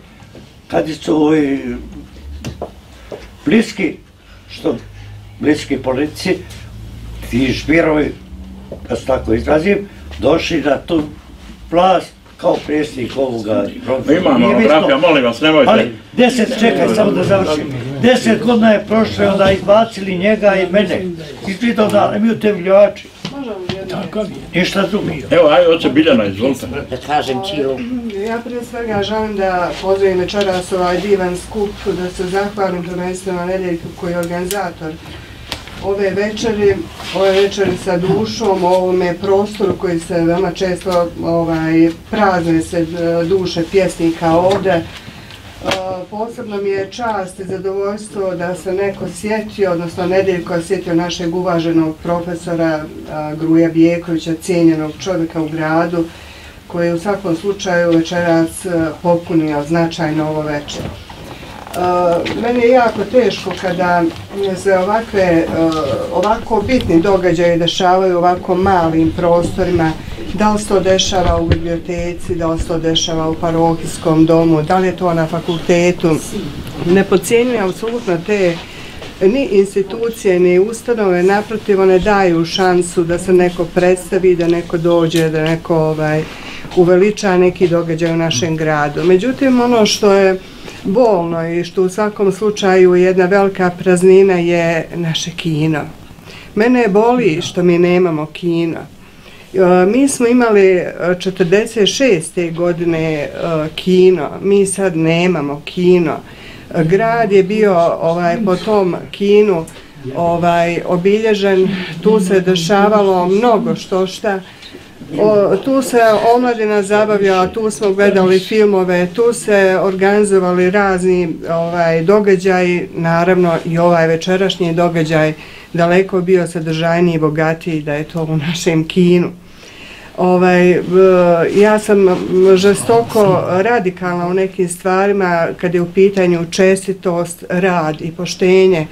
kad su ovi bliski, što bliski politici, ti špirovi, da se tako izrazim, došli na tu vlast kao predsjednik ovoga profesora. Ima monografija, molim vas, nemojte. Ali deset, čekaj samo da završim. Deset godina je prošlo i onda izbacili njega i mene. Izgledao da mi utemljači. Takav je. Ništa drugo. Evo, ajde, oće Biljana, izvolite. Da kažem Čilu. Ja prije svega želim da pozdravim večeras ovaj divan skup, da se zahvalim prvenstveno Nedeljku koji je organizator ove večeri, ove večeri sa dušom, ovome prostoru koji se veoma često ovaj, prazne se eh, duše pjesnika ovde. Eh, posebno mi je čast i zadovoljstvo da se neko sjetio, odnosno Nedeljko je sjetio našeg uvaženog profesora eh, Gruja Bijekovića, cijenjenog čovjeka u gradu, koji je u svakom slučaju večeras e, popunio značajno ovo večer. Uh, meni je jako teško kada se ovakve, uh, ovako bitni događaje dešavaju u ovako malim prostorima, da li se to dešava u biblioteci, da li se to dešava u parohijskom domu, da li je to na fakultetu. Ne pocijenjujem apsolutno te ni institucije, ni ustanove, naprotiv, one daju šansu da se neko predstavi, da neko dođe, da neko ovaj, uveliča neki događaj u našem gradu. Međutim, ono što je bolno i što u svakom slučaju jedna velika praznina je naše kino. Mene boli što mi nemamo kino. E, mi smo imali e, 46. godine e, kino, mi sad nemamo kino. Grad je bio ovaj po tom kinu ovaj obilježen, tu se dešavalo mnogo što šta. O, tu se omladina zabavljala, tu smo gledali filmove, tu se organizovali razni ovaj događaji, naravno i ovaj večerašnji događaj daleko bio sadržajniji i bogatiji da je to u našem kinu. Ovaj, e, ja sam žestoko radikalna u nekim stvarima kad je u pitanju čestitost, rad i poštenje.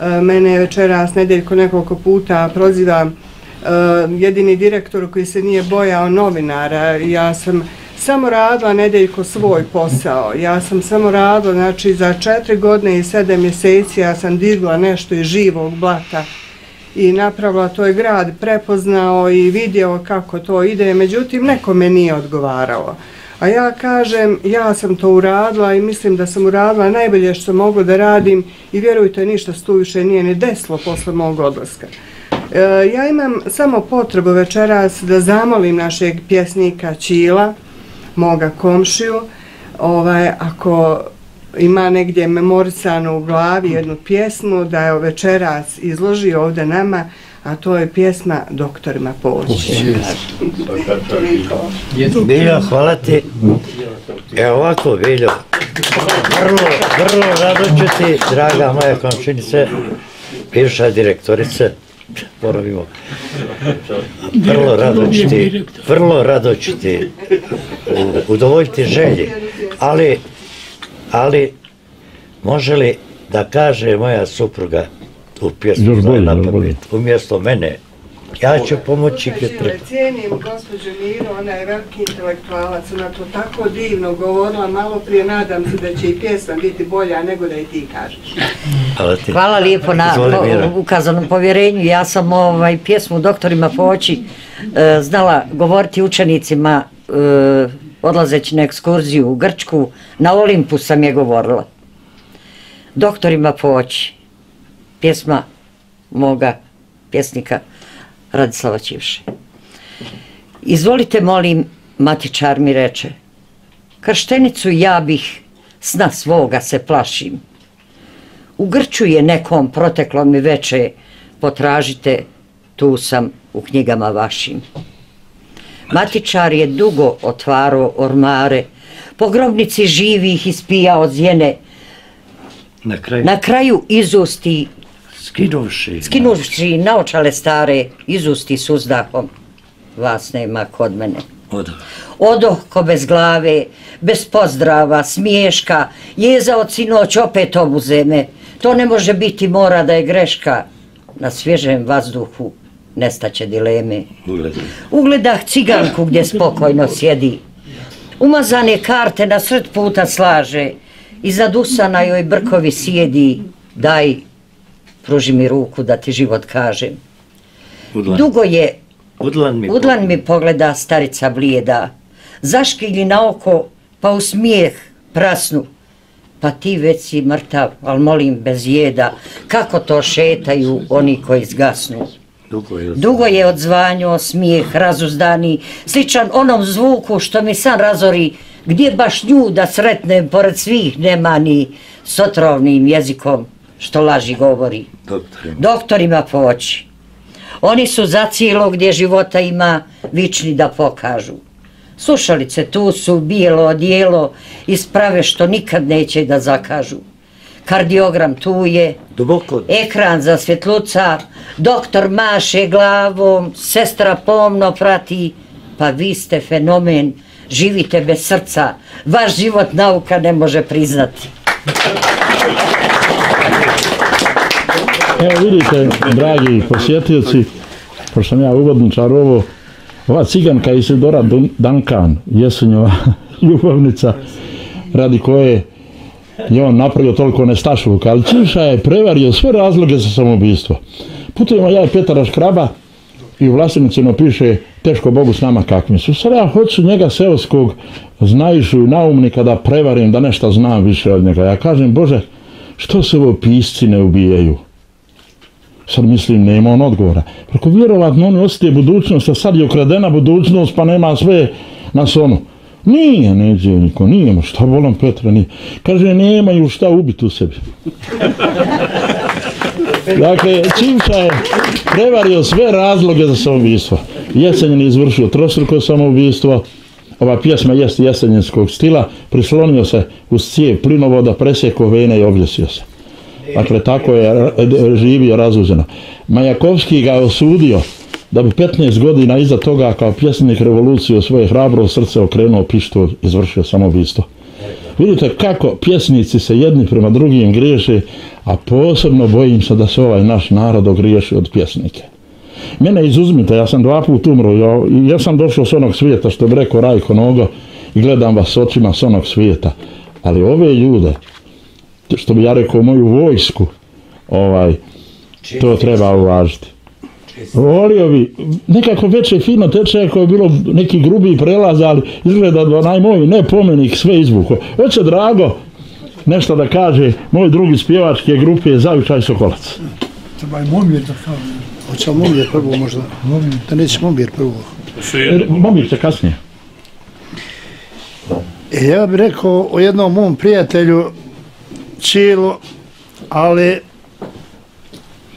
E, mene večeras nedeljko nekoliko puta proziva e, jedini direktor koji se nije bojao novinara. Ja sam samo radila nedeljko svoj posao. Ja sam samo radila, znači za četiri godine i sedam mjeseci ja sam digla nešto iz živog blata i napravila to je grad prepoznao i vidio kako to ide, međutim nekome nije odgovaralo. A ja kažem, ja sam to uradila i mislim da sam uradila najbolje što mogu da radim i vjerujte ništa se tu više nije ni deslo posle mog odlaska. E, ja imam samo potrebu večeras da zamolim našeg pjesnika Čila, moga komšiju, ovaj, ako ima negdje memorisanu u glavi jednu pjesmu da je večeras izloži ovdje nama, a to je pjesma doktorima Poći. Biljo, oh, hvala ti. Evo ovako, Biljo. Vrlo, vrlo rado ću ti, draga moja komšinice, bivša direktorice, poravimo. Vrlo rado ću ti, vrlo rado ću ti udovoljiti želji, ali, ali može li da kaže moja supruga tu pjesmu za na pamet, umjesto mene, ja ću pomoći gdje treba. cijenim gospođu Miru, ona je veliki intelektualac, ona to tako divno govorila, malo prije nadam se da će i pjesma biti bolja nego da i ti kažeš. Hvala ti. Hvala lijepo na po- Mira. ukazanom povjerenju. Ja sam ovaj pjesmu doktorima Poći e, znala govoriti učenicima e, odlazeći na ekskurziju u Grčku. Na Olimpu sam je govorila. Doktorima Poći. Pjesma moga pjesnika Radislava Ćivše. Izvolite, molim, matičar mi reče, krštenicu ja bih sna svoga se plašim. U Grču je nekom proteklo mi veče, potražite, tu sam u knjigama vašim. Matičar je dugo otvaro ormare, po grobnici živih ispijao zjene, Na kraju, na kraju izusti, skinuši. skinuši naočale stare, izusti s uzdahom, vas nema kod mene. Odo. Odoh ko bez glave, bez pozdrava, smiješka, jeza od sinoć opet obuze me. To ne može biti, mora da je greška. Na svježem vazduhu nestaće dileme. Ugledah ciganku gdje spokojno sjedi. Umazane karte na sred puta slaže. Iza dusana joj brkovi sjedi. Daj, pruži mi ruku da ti život kažem. Udlan. Dugo je Udlan mi. Udlan mi pogleda starica blijeda, zaškilji na oko, pa u smijeh prasnu. Pa ti već si mrtav, al molim bez jeda, kako to šetaju oni koji zgasnu. Dugo je. Dugo je odzvanio smijeh razuzdani, sličan onom zvuku što mi san razori, gdje baš nju da sretnem pored svih nemani s otrovnim jezikom što laži govori Doktor. doktorima poći. Oni su za cijelo gdje života ima vični da pokažu. Slušalice tu su bijelo odijelo isprave što nikad neće da zakažu. Kardiogram tu je, Duboko. ekran za svjetluca, doktor maše glavom, sestra pomno prati, pa vi ste fenomen, živite bez srca, vaš život nauka ne može priznati. Evo vidite, dragi posjetioci, pošto sam ja uvodničar ovo, ova ciganka Isidora Dun- Duncan, jesenjova <laughs> ljubavnica, radi koje je on napravio toliko nestašluka, ali Čiša je prevario sve razloge za samoubistvo. Putujemo ja i Petara Škraba i u vlastenicima piše teško Bogu s nama kakvi su. Sada ja hoću njega seoskog znajušu i naumnika da prevarim, da nešto znam više od njega. Ja kažem, Bože, što se ovo pisci ne ubijaju? Sad mislim, nema on odgovora. Preko vjerovatno oni osjeti budućnost, a sad je ukradena budućnost, pa nema sve na sonu. Nije, neđe niko, nije, ma šta bolam Petra, nije. Kaže, nemaju šta ubiti u sebi. Dakle, Čimča je prevario sve razloge za samoubistvo. Jesenjen je izvršio trostruko samoubistvo, ova pjesma jeste jesenjenskog stila, prislonio se uz cijev plinovoda, presjeko vene i objesio se. Dakle, tako je živio razuđeno. Majakovski ga je osudio da bi 15 godina iza toga kao pjesnik revolucije u svoje hrabro srce okrenuo pištolj i izvršio samobistvo. Vidite kako pjesnici se jedni prema drugim griješe, a posebno bojim se da se ovaj naš narod ogriješi od pjesnike. Mene izuzmite, ja sam dva put umro, ja, ja sam došao s onog svijeta, što bi rekao Rajko Nogo, i gledam vas očima s onog svijeta. Ali ove ljude, što bi ja rekao moju vojsku, ovaj, to treba uvažiti. Volio bi, nekako veće fino teče, ako je bilo neki grubi prelaz, ali izgleda da onaj moj ne pomenik sve izvuko. Hoće drago nešto da kaže moj drugi spjevačke grupe Zavičaj Sokolac. Treba je Momir da kaže. Hoće li Momir prvo možda? Momir. Da neće Momir prvo. E, Momir će kasnije. E, ja bih rekao o jednom mom prijatelju Čilo, ali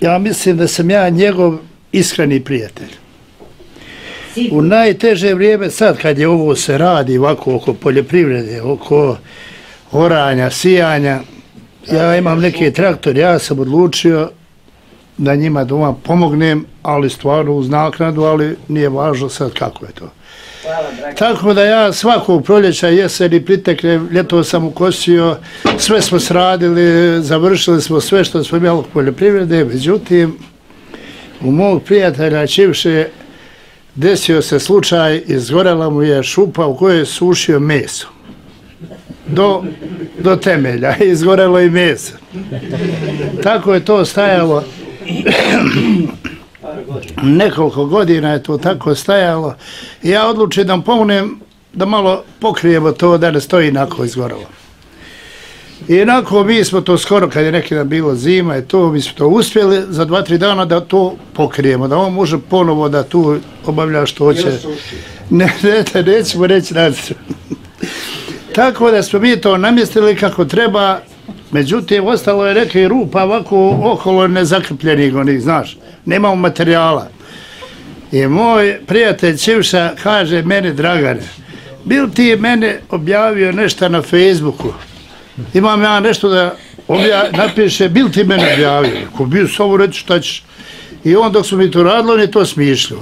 ja mislim da sam ja njegov iskreni prijatelj. U najteže vrijeme sad kad je ovo se radi ovako oko poljoprivrede, oko oranja, sijanja, ja imam neki traktor, ja sam odlučio da njima doma pomognem, ali stvarno uz naknadu, ali nije važno sad kako je to. Tako da ja svakog proljeća, jesen i pritekne, ljeto sam ukosio, sve smo sradili, završili smo sve što smo imali u poljoprivrede, međutim, u mog prijatelja Čivše desio se slučaj, izgorela mu je šupa u kojoj je sušio meso. Do, do temelja, <laughs> izgorelo i meso. Tako je to stajalo <clears throat> nekoliko godina je to tako stajalo ja odlučim da pomognem da malo pokrijemo to da ne stoji inako izgorelo. I inako mi smo to skoro, kad je neki dan bilo zima i to, mi smo to uspjeli za dva, tri dana da to pokrijemo, da on može ponovo da tu obavlja što hoće. Ne, ne, ne, nećemo reći nadzor. Tako da smo mi to namjestili kako treba, međutim, ostalo je neke rupa ovako okolo nezakrpljenih onih, znaš, nemamo materijala. I moj prijatelj Čivša kaže meni, Dragane, bil ti mene objavio nešto na Facebooku? Imam ja nešto da obja, napiše, bil ti mene objavio? Ko bio samo ovo reći šta ćeš? I on dok su mi to radili, on je to smišljio.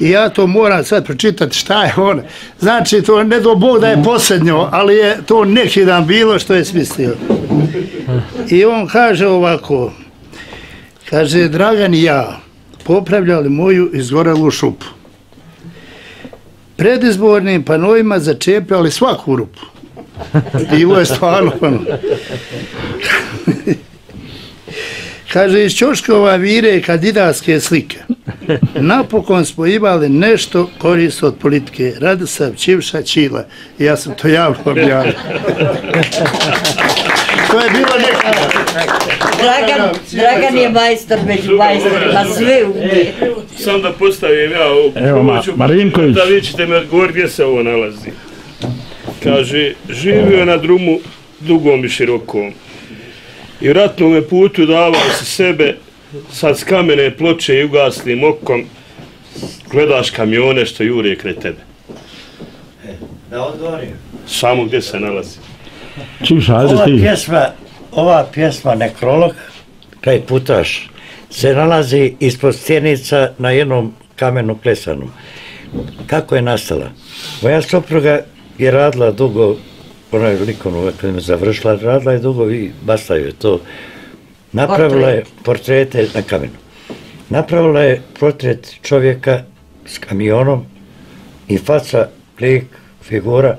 I ja to moram sad pročitati šta je on. Znači, to ne do Bog da je posljednjo, ali je to neki dan bilo što je smislio. I on kaže ovako, kaže, Dragan i ja popravljali moju izgorelu šupu. Predizbornim panovima začepljali svaku rupu. Bilo je stvarno ono. Kaže, iz Ćoškova vire kandidatske slike. Napokon smo imali nešto korist od politike. Radisav Čivša Čila. Ja sam to javno objavio. to je bilo nekada. Dragan, Dragan je majstor među majstorima, sve umije. Sam da postavim ja ovu Evo, Ma- Marinković. Da vi ćete me odgovoriti gdje se ovo nalazi. Kaže, živio na drumu dugom i širokom. I ratnom je putu davao se sebe, sad s kamene ploče i ugaslim okom, gledaš kamione što jure kre tebe. Da odgovorim. Samo gdje se nalazi. Ajde Ova ti. pjesma, ova pjesma Nekrolog, kraj putaš, se nalazi ispod stjenica na jednom kamenu klesanu. Kako je nastala? Moja supruga je radila dugo, ona je likovnu akademiju završila, radila je dugo i bastaju je to. Napravila je portrete na kamenu. Napravila je portret čovjeka s kamionom i faca, lik, figura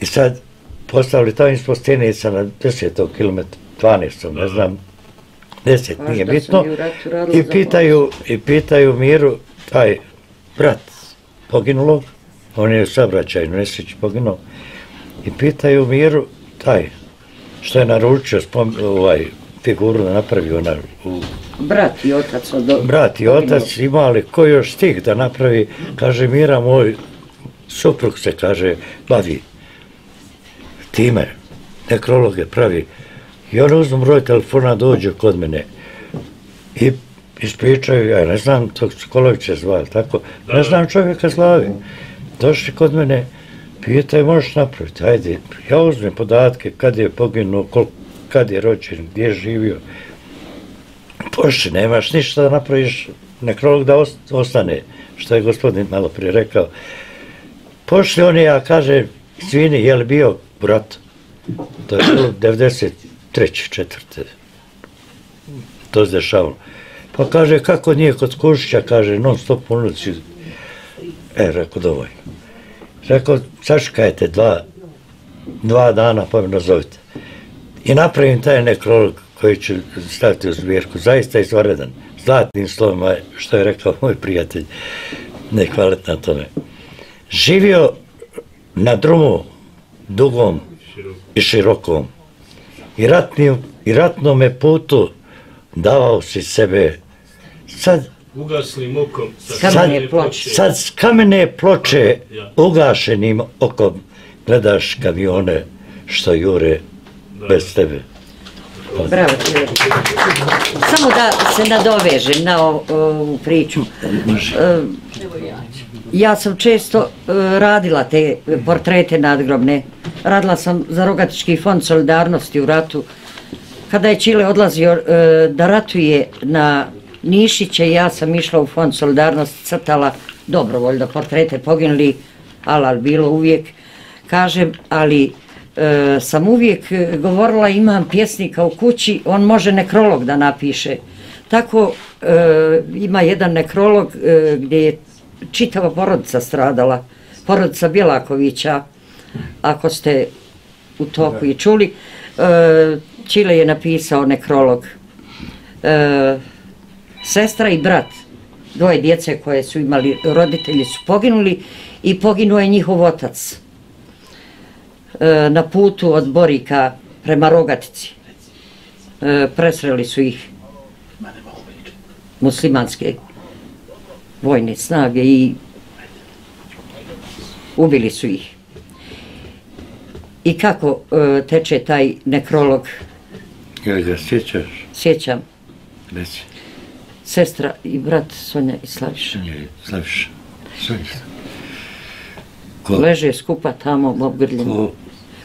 i sad postavili tamo ispod stjenica na 10. km, 12. ne znam, 10 nije bitno. i pitaju, i pitaju Miru, taj brat poginulog, on je u sabraćaju, Nesić poginuo, i pitaju Miru, taj, što je naručio spom, ovaj, figuru da napravi ona u Brat i otac od... brat i otac imali ko još stih da napravi, kaže Mira moj suprug se kaže bavi time, nekrologe pravi. I on uzmu broj telefona dođu kod mene. I ispričaju, ja ne znam tog Skolovića zvali, tako, ne znam čovjeka slavi. Došli kod mene, pitaj, možeš napraviti, ajde, ja uzmem podatke, kad je poginuo, koliko, kad je rođen, gdje je živio, pošli, nemaš ništa da napraviš nekrolog da ostane, što je gospodin malo prije rekao. Pošli oni, ja kaže, svini, je li bio brat? To je bilo 93. četvrte. To se dešavalo. Pa kaže, kako nije kod Kušića, kaže, non stop u ulici. E, rekao, dovoljno. Rekao, sačekajte dva, dva dana, pa mi nazovite. I napravim taj nekrolog koji ću staviti u zbirku, zaista izvaredan. zlatnim slovima, što je rekao moj prijatelj, ne hvala na tome. Živio na drumu, dugom i širokom. I, ratnim, i ratnome putu davao si sebe. Sad, Ugaslim okom. Kamene sad, ploče. sad s kamene ploče ugašenim okom gledaš kamione što jure bez tebe. Bravo. Samo da se nadovežem na ovu priču. E, Ja sam često e, radila te portrete nadgrobne. Radila sam za Rogatički fond solidarnosti u ratu. Kada je Čile odlazio e, da ratuje na Nišiće, ja sam išla u fond solidarnosti, crtala dobrovoljno portrete poginuli, ali bilo uvijek. Kažem, ali e, sam uvijek govorila imam pjesnika u kući, on može nekrolog da napiše. Tako e, ima jedan nekrolog e, gdje je čitava porodica stradala, porodica Bjelakovića, ako ste u toku i čuli. E, Čile je napisao nekrolog. E, sestra i brat, dvoje djece koje su imali, roditelji su poginuli i poginuo je njihov otac e, na putu od Borika prema Rogatici. E, presreli su ih muslimanske vojne snage i ubili su ih. I kako e, teče taj nekrolog, Jel ga sjećaš? sjećam, Reci. Sestra i brat Sonja i Slaviša. Nije, Slaviša. Slaviša. Leže skupa tamo obgrljeni. Ko,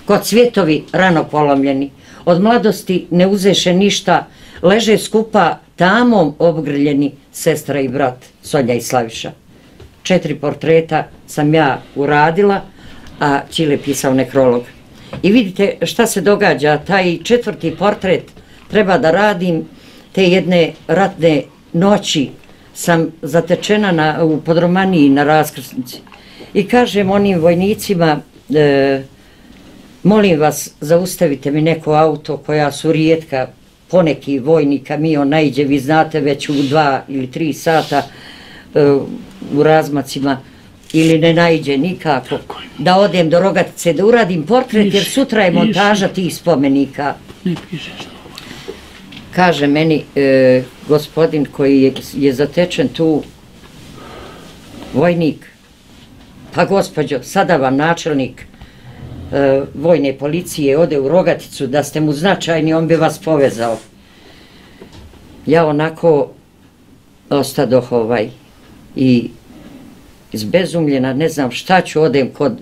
Kod cvjetovi rano polomljeni. Od mladosti ne uzeše ništa, leže skupa tamom obgrljeni sestra i brat Sonja i Slaviša. Četiri portreta sam ja uradila, a Čile pisao nekrolog. I vidite šta se događa, taj četvrti portret treba da radim te jedne ratne noći sam zatečena na, u podromaniji na raskrsnici. I kažem onim vojnicima, e, molim vas, zaustavite mi neko auto koja su rijetka, poneki vojni kamion najđe, vi znate već u dva ili tri sata e, u razmacima, ili ne najđe nikako, da odem do Rogatice, da uradim portret, jer sutra je montaža tih spomenika. Ne pišeš. Kaže meni e, gospodin koji je, je zatečen tu, vojnik, pa gospođo, sada vam načelnik e, vojne policije ode u Rogaticu, da ste mu značajni, on bi vas povezao. Ja onako ostadoh ovaj i izbezumljena, ne znam šta ću, odem kod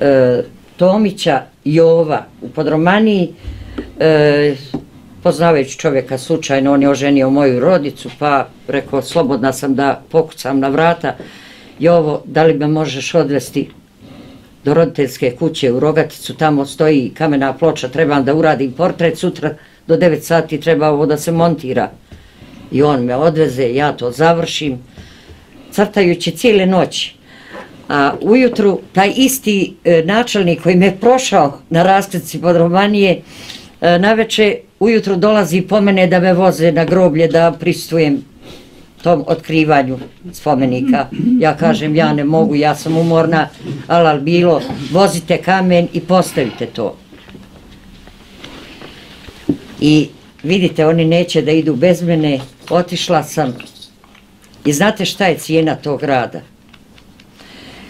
e, Tomića Jova u Podromaniji, e, poznavajući čovjeka slučajno, on je oženio moju rodicu, pa rekao, slobodna sam da pokucam na vrata, Jovo, da li me možeš odvesti do roditeljske kuće u Rogaticu, tamo stoji kamena ploča, trebam da uradim portret, sutra do 9 sati treba ovo da se montira. I on me odveze, ja to završim, crtajući cijele noći. A ujutru taj isti e, načelnik koji me je prošao na raskrici pod Romanije, e, naveče ujutro dolazi po mene da me voze na groblje da pristujem tom otkrivanju spomenika. Ja kažem, ja ne mogu, ja sam umorna, ali al bilo, vozite kamen i postavite to. I vidite, oni neće da idu bez mene, otišla sam i znate šta je cijena tog rada?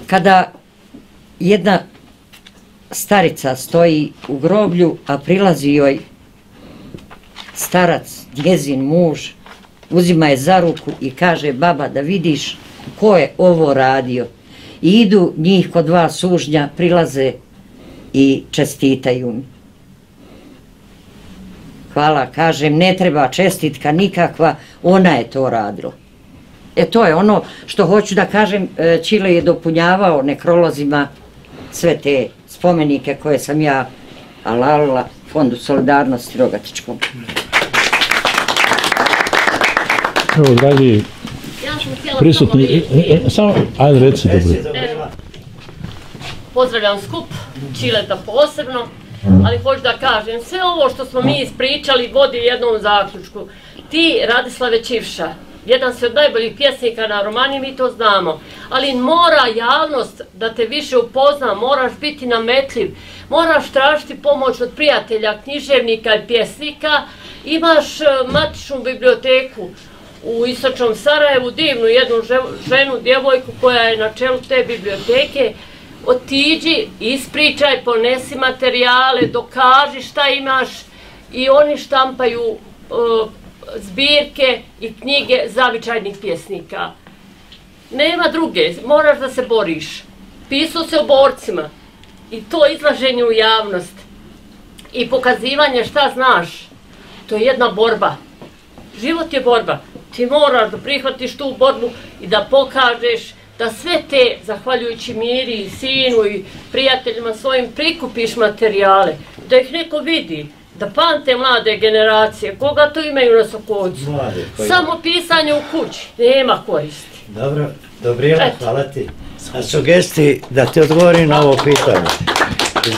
Kada jedna starica stoji u groblju, a prilazi joj starac, njezin muž, uzima je za ruku i kaže, baba, da vidiš ko je ovo radio. I idu njih kod dva sužnja, prilaze i čestitaju mi. Hvala, kažem, ne treba čestitka nikakva, ona je to radila. E to je ono što hoću da kažem, e, Čile je dopunjavao nekrolozima sve te spomenike koje sam ja alalila Fondu solidarnosti Rogatičkom. Evo, dragi prisutni, samo e, e, samo, ajde reci dobro. Pozdravljam skup, Čileta posebno, ali hoću da kažem, sve ovo što smo mi ispričali vodi jednom zaključku. Ti, Radislave Čivša, jedan si od najboljih pjesnika na romani, mi to znamo. Ali mora javnost da te više upozna, moraš biti nametljiv, moraš tražiti pomoć od prijatelja, književnika i pjesnika, imaš e, matičnu biblioteku u Istočnom Sarajevu, divnu jednu ženu, djevojku koja je na čelu te biblioteke, otiđi, ispričaj, ponesi materijale, dokaži šta imaš i oni štampaju uh, zbirke i knjige zavičajnih pjesnika. Nema druge, moraš da se boriš. Pisao se o borcima i to izlaženje u javnost i pokazivanje šta znaš, to je jedna borba. Život je borba. Ti moraš da prihvatiš tu borbu i da pokažeš da sve te, zahvaljujući miri i sinu i prijateljima svojim, prikupiš materijale, da ih neko vidi, da pamte mlade generacije, koga to imaju na Sokocu. Samo pisanje u kući, nema koristi. Dobro, Dobrila, hvala ti. A sugesti da ti odgovorim na ovo pitanje.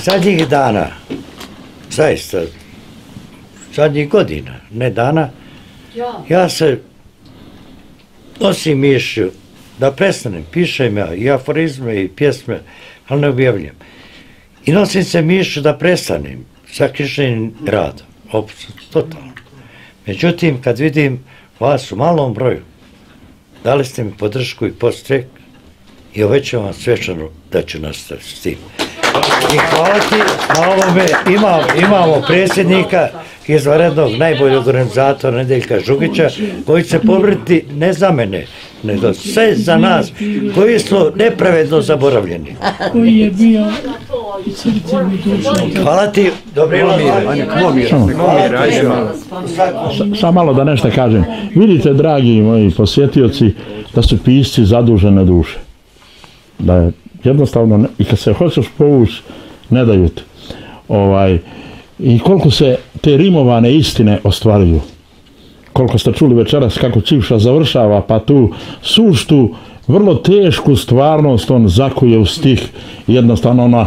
Zadnjih dana, zaista, zadnjih godina, ne dana, ja se nosim mišlju da prestanem, pišem ja i aforizme i pjesme, ali ne objavljam. I nosim se mišu da prestanem sa krišenim radom, totalno. Međutim, kad vidim vas u malom broju, dali ste mi podršku i postrek i ovećam vam svečano da ću nastaviti s tim. I hvala ti na ovome, imamo, imamo predsjednika izvarednog najboljeg organizatora Nedeljka Žugića, koji će povrti ne za mene, nego sve za nas, koji smo nepravedno zaboravljeni. Koji je bio Hvala ti, dobro Samo malo da nešto kažem. Vidite, dragi moji posjetioci, da su pisci zadužene duše. Da je jednostavno, i kad se hoćeš povući, ne daju ti. Ovaj, I koliko se te rimovane istine ostvaruju. Koliko ste čuli večeras kako Čivša završava, pa tu suštu, vrlo tešku stvarnost on zakuje u stih. Jednostavno ona,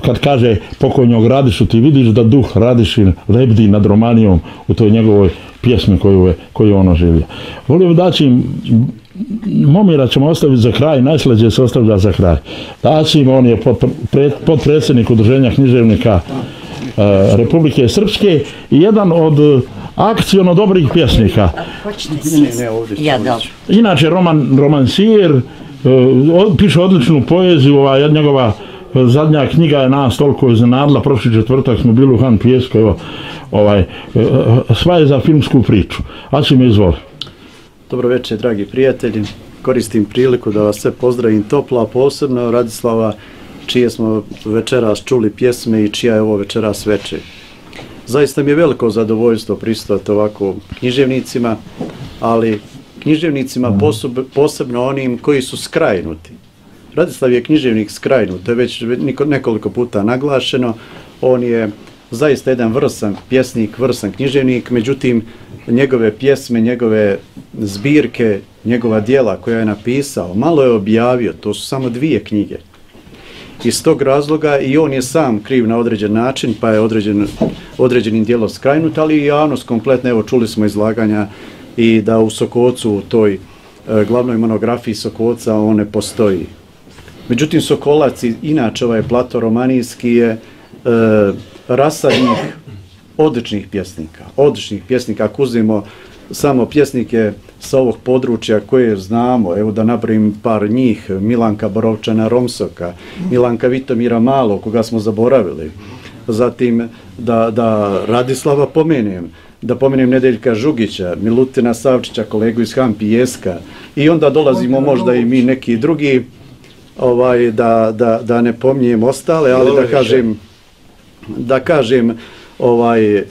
kad kaže pokojnjog Radišu, ti vidiš da duh Radišin lebdi nad Romanijom u toj njegovoj pjesmi koju je, koju ono živio. Volio bi daći Momira ćemo ostaviti za kraj, najslađe se ostavlja za kraj. Daći on je podpredsjednik udruženja književnika uh, Republike Srpske i jedan od akcijono dobrih pjesnika. Inače, roman, romansijer, uh, piše odličnu poeziju, ova njegova zadnja knjiga je nas toliko iznenadila, prošli četvrtak smo bili u Han Pijesko, evo, ovaj, sva je za filmsku priču. Mi izvoli. Dobro večer, dragi prijatelji. Koristim priliku da vas sve pozdravim topla, posebno Radislava, čije smo večeras čuli pjesme i čija je ovo večeras večer. Zaista mi je veliko zadovoljstvo pristovati ovako književnicima, ali književnicima mhm. posebno onim koji su skrajnuti. Radislav je književnik skrajnut, to je već nekoliko puta naglašeno. On je zaista jedan vrsan pjesnik, vrsan književnik, međutim, njegove pjesme, njegove zbirke, njegova dijela koja je napisao, malo je objavio, to su samo dvije knjige. Iz tog razloga i on je sam kriv na određen način, pa je određen, određenim dijelom skrajnut, ali i javnost kompletno, evo čuli smo izlaganja i da u Sokocu, u toj e, glavnoj monografiji Sokoca, on ne postoji. Međutim, Sokolac, inače ovaj plato romanijski je e, rasadnih odličnih pjesnika, odličnih pjesnika, ako uzimo samo pjesnike sa ovog područja koje znamo, evo da napravim par njih, Milanka Borovčana Romsoka, Milanka Vitomira Malo, koga smo zaboravili, zatim da, da Radislava pomenem, da pomenem Nedeljka Žugića, Milutina Savčića, kolegu iz Hampi Jeska, i onda dolazimo možda i mi neki drugi, ovaj da, da, da ne pomnijem ostale, ali da kažem, da kažem, ovaj, e,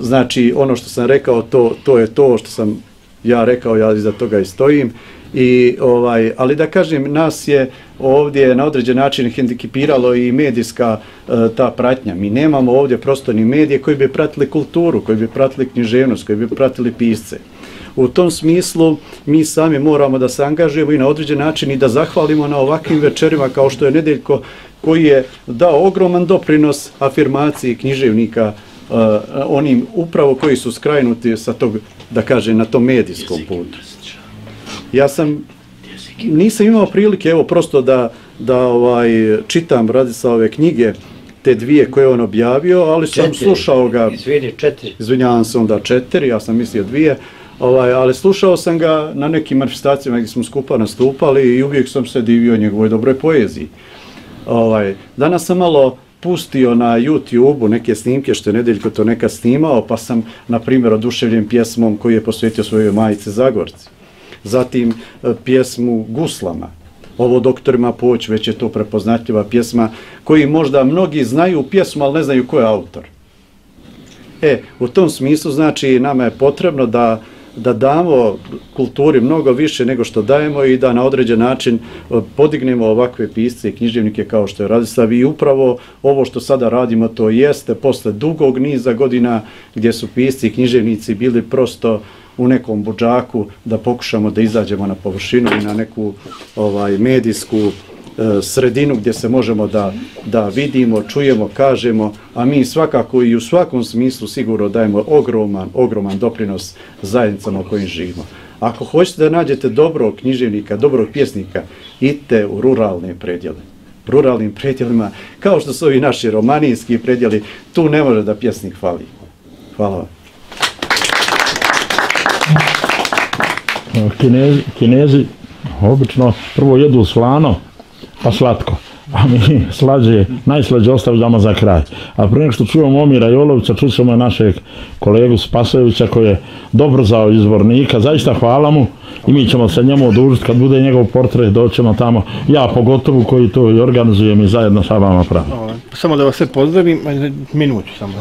znači ono što sam rekao, to, to je to što sam ja rekao, ja iza toga i stojim. I, ovaj, ali da kažem, nas je ovdje na određen način hendikipiralo i medijska e, ta pratnja. Mi nemamo ovdje prosto ni medije koji bi pratili kulturu, koji bi pratili književnost, koji bi pratili pisce. U tom smislu mi sami moramo da se angažujemo i na određen način i da zahvalimo na ovakvim večerima kao što je Nedeljko koji je dao ogroman doprinos afirmaciji književnika onim upravo koji su skrajnuti sa tog, da kaže, na tom medijskom putu. Ja sam, nisam imao prilike, evo, prosto da, da ovaj, čitam radi sa ove knjige, te dvije koje on objavio, ali sam Četiri. slušao ga... Izvini, četiri. Izvinjavam se onda četiri, ja sam mislio dvije, ovaj, ali slušao sam ga na nekim manifestacijama gdje smo skupa nastupali i uvijek sam se divio njegovoj dobroj poeziji. Ovaj, danas sam malo pustio na YouTube-u neke snimke što je Nedeljko to neka snimao, pa sam, na primjer, oduševljen pjesmom koji je posvetio svojoj majice Zagorci. Zatim e, pjesmu Guslama, ovo doktorima poć, već je to prepoznatljiva pjesma, koji možda mnogi znaju pjesmu, ali ne znaju ko je autor. E, u tom smislu, znači, nama je potrebno da da damo kulturi mnogo više nego što dajemo i da na određen način e, podignemo ovakve pisce i književnike kao što je Radislav. I upravo ovo što sada radimo to jeste posle dugog niza godina gdje su pisci i književnici bili prosto u nekom buđaku da pokušamo da izađemo na površinu i na neku ovaj medijsku E, sredinu gdje se možemo da, da vidimo, čujemo, kažemo, a mi svakako i u svakom smislu sigurno dajemo ogroman, ogroman doprinos zajednicama u kojim živimo. Ako hoćete da nađete dobrog književnika, dobrog pjesnika, idite u ruralne predjele. Ruralnim predjelima, kao što su ovi naši romanijski predjeli, tu ne može da pjesnik fali. Hvala vam. Kinezi, kinezi obično prvo jedu slano, pa slatko. A mi slađe, najslađe ostavljamo za kraj. A prije nego što čujemo Omira Jolovića, čućemo našeg kolegu Spasojevića koji je dobro zao izbornika. Zaista hvala mu i mi ćemo se njemu odužiti kad bude njegov portret, doćemo tamo. Ja pogotovo koji to i organizujem i zajedno sa vama pravim. Samo da vas sve pozdravim, minuću samo.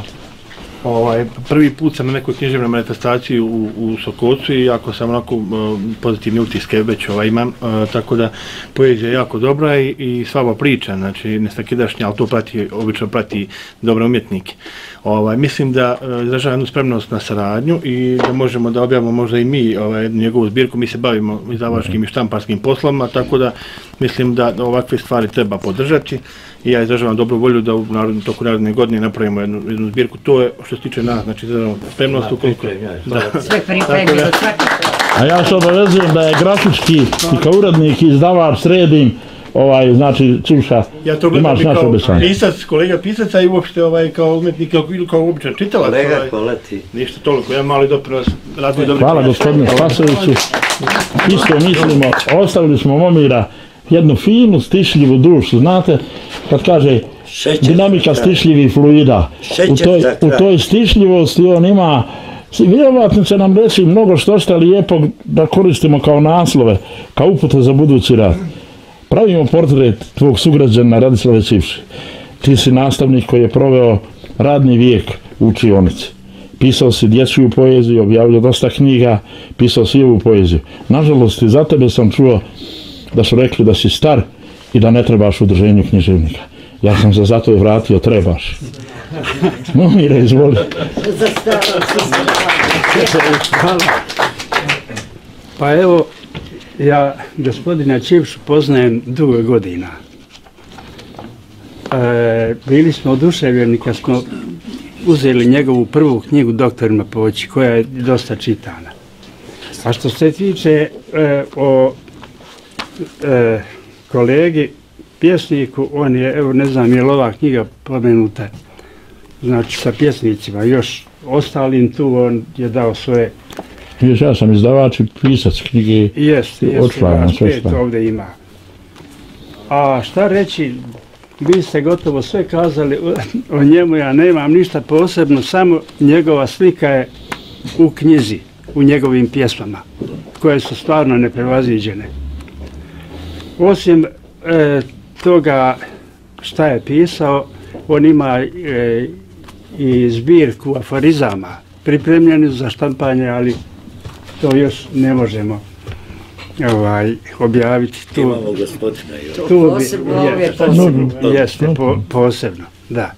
Ovaj, prvi put sam na nekoj književnoj manifestaciji u, u Sokocu i jako sam onako uh, pozitivni utiske već ovaj, imam, uh, tako da poezija je jako dobra i, i slaba priča, znači nestakidašnja, ali to prati, obično prati dobre umjetnike. Ovaj, mislim da eh, uh, izražava jednu spremnost na saradnju i da možemo da objavimo možda i mi ovaj, njegovu zbirku, mi se bavimo izdavačkim i štamparskim poslovima, tako da mislim da, da ovakve stvari treba podržati i ja izražavam dobru volju da u narodnom toku narodne godine napravimo jednu, jednu zbirku. To je što se tiče nas, znači izražavam spremnost ukoliko... Da. Sve pripremljeno, svaki A ja se obavezujem da je grafički i kao urednik i izdavač sredim ovaj, znači, Čivša, Ja to gledam imaš i naše kao obećanje. pisac, kolega pisaca i uopšte ovaj, kao umetnik, kao, ili kao običan čitalac. Kolega ovaj, Koleti. Ništa toliko, jedan mali doprinos razvoju dobrih Hvala gospodine Spasoviću. Isto mislimo, ostavili smo Momira jednu finu, stišljivu dušu. Znate, kad kaže Šećer dinamika stišljivih fluida, u toj, u toj stišljivosti on ima Vjerovatno će nam reći mnogo što šta lijepog da koristimo kao naslove, kao upute za budući rad. Pravimo portret tvog sugrađana Radislava Čivši. Ti si nastavnik koji je proveo radni vijek u učionici. Pisao si dječju poeziju, objavio dosta knjiga, pisao si ovu poeziju. Nažalost, i za tebe sam čuo da su rekli da si star i da ne trebaš u udruženju književnika. Ja sam se zato i vratio, trebaš. Momire, izvoli. za Hvala. Pa evo, ja gospodina Čivšu poznajem dugo godina. E, bili smo oduševljeni kad smo uzeli njegovu prvu knjigu Doktorima poći, koja je dosta čitana. A što se tiče e, o e, kolegi pjesniku, on je, evo ne znam je li ova knjiga pomenuta, znači sa pjesnicima, još ostalim tu on je dao svoje Viš, ja sam izdavač i pisac knjige. Jeste, jeste, Odšlavno, vas sve pet ovdje ima. A šta reći, vi ste gotovo sve kazali o, o njemu, ja nemam ništa posebno, samo njegova slika je u knjizi, u njegovim pjesmama, koje su stvarno neprevaziđene. Osim e, toga šta je pisao, on ima e, i zbirku aforizama, pripremljeni za štampanje, ali to još ne možemo ovaj, objaviti. Tu, Imamo gospodina i To tu bi- posebno, ovo je je, posebno. Jeste, po, posebno, da.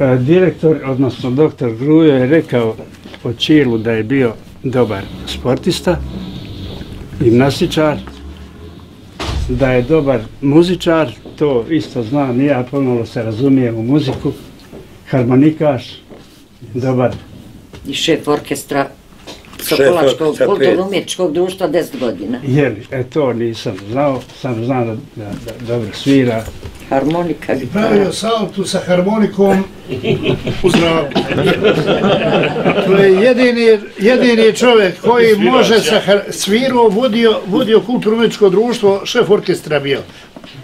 E, direktor, odnosno doktor Grujo je rekao o Čilu da je bio dobar sportista, gimnastičar, da je dobar muzičar, to isto znam i ja pomalo se razumijem u muziku, harmonikaš, dobar. I šef orkestra Sokolačkog orkestra pet. kulturno-umjetničkog društva 10 godina. Jeli, e to nisam znao, sam znao da, da, da dobro svira. Harmonika, Pravio saltu sa harmonikom u zraku. To je jedini, jedini čovjek koji može sa svirao, vodio, vodio kulturno društvo, šef orkestra bio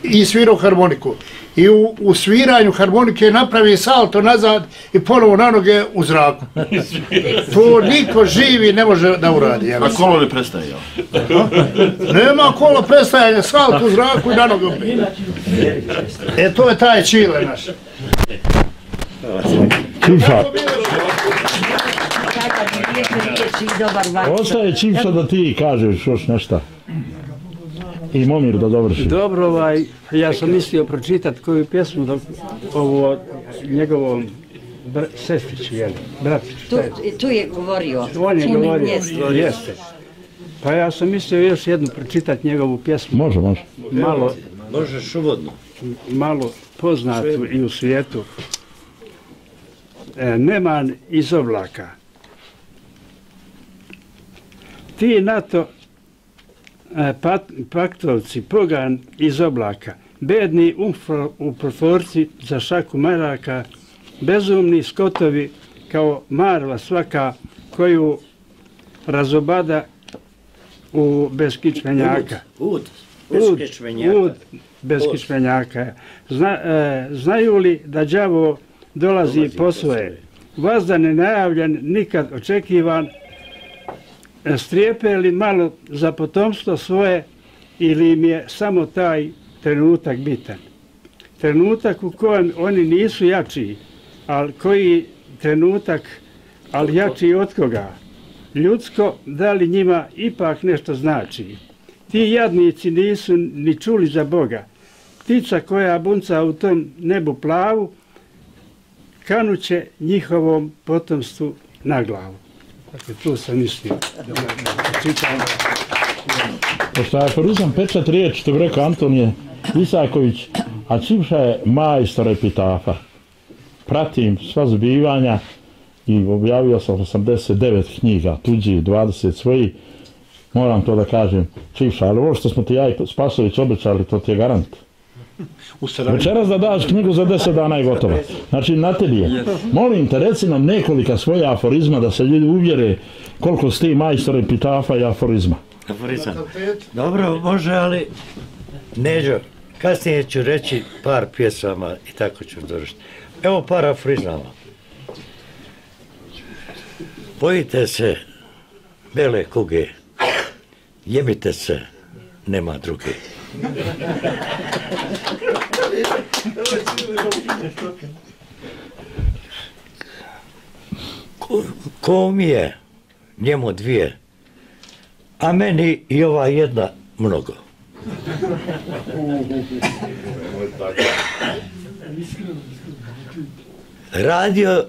i svirao harmoniku. I u, u sviranju harmonike napravi salto nazad i ponovo na noge u zraku. <laughs> To niko živi ne može da uradi. ja A kolo ne prestaje, jel? <laughs> Nema kola prestajanja, salto u zraku i na noge opet. E to je taj Čile naš. Ostaje Čivša da ti kažeš još nešto. I Momir da dovrši. Dobro, ovaj, ja sam mislio pročitat koju pjesmu dok ovo njegovom br sestriću, jel, bratiću. Tu, tu je govorio. On je govorio, mjestom. jeste. Pa ja sam mislio još jednu pročitat njegovu pjesmu. Može, može. Malo, Možeš uvodno. malo poznatu i u svijetu. E, Neman iz oblaka. Ti NATO e, pat, paktovci, pogan iz oblaka, bedni umfro, u proforci za šaku maraka, bezumni skotovi kao marla svaka koju razobada u beskičmenjaka. Ud, Ud, ud bez Ud. kičmenjaka. Zna, e, znaju li da đavo dolazi po svoje? Vazda nenajavljen, nikad očekivan, e, strijepe li malo za potomstvo svoje ili im je samo taj trenutak bitan? Trenutak u kojem oni nisu jači, ali koji trenutak, ali jači od koga? Ljudsko, da li njima ipak nešto znači? Ti jadnici nisu ni čuli za Boga. Ptica koja bunca u tom nebu plavu, kanuće njihovom potomstvu na glavu. Dakle, tu sam mislio. da Čitam. Pošto je aforizam pečat riječ, što bi rekao Antonije Isaković, a Čivša je majstor epitafa. Pratim sva zbivanja i objavio sam 89 knjiga, tuđi, 20 svojih. Moram to da kažem, Čivša, ali ovo što smo ti ja i Spasović obećali, to ti je garant. U. Večeras da daš knjigu za 10 dana i gotovo. Znači, na tebi je. Molim te, reci nam nekolika svoja aforizma da se ljudi uvjere koliko si ti majstor epitafa i aforizma. Aforizam. Dobro, može, ali Neđo, kasnije ću reći par pjesama i tako ću završiti. Evo par aforizama. Bojite se bele kuge, jebite se, nema druge. Ko, ko mi je, njemu dvije, a meni i ova jedna mnogo. Radio,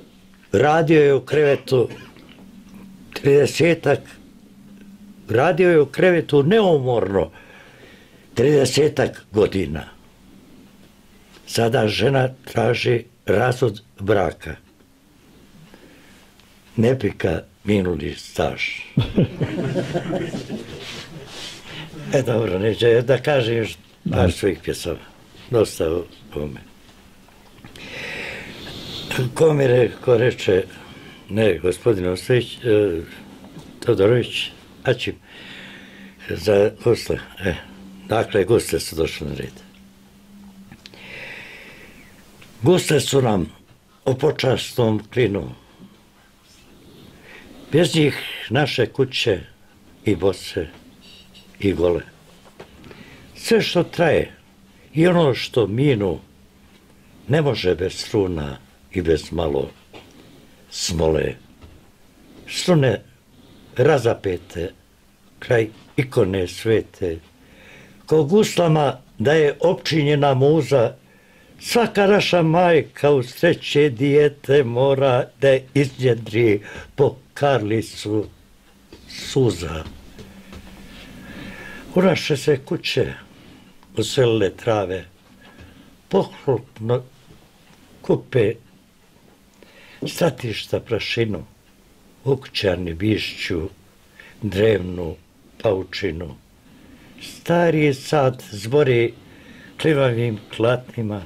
radio je u krevetu 30 radio je u krevetu neumorno 30 godina. Sada žena traži razvod braka. Ne pika minuli staž. E dobro, neće da kažem još par svojih pjesama. Dosta o ovome. Ko ko reče, ne, gospodin Ostojić, eh, Todorović, Ačim, za goste, e, dakle, goste su došli na red. Goste su nam o počastom klinu. Bez njih naše kuće i boce i gole. Sve što traje i ono što minu ne može bez struna i bez malo smole. Strune razapete kraj ikone svete. Ko guslama da je opčinjena muza, svaka naša majka u sreće dijete mora da iznjedri po karlicu suza. U naše se kuće uselile trave, pohlopno kupe stratišta prašinu, ukućani bišću, drevnu paučinu. Stari sad zbori klivavim klatnima,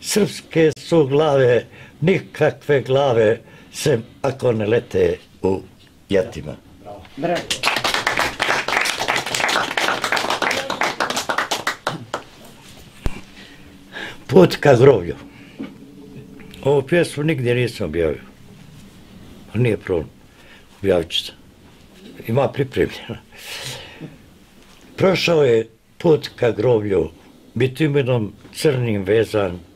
srpske su glave, nikakve glave, sem ako ne lete u jatima. Bravo. Put ka groblju. Ovu pjesmu nigdje nisam objavio. Nije problem. Objavit ću se. Ima pripremljeno. Prošao je put ka groblju, bitumenom crnim vezan.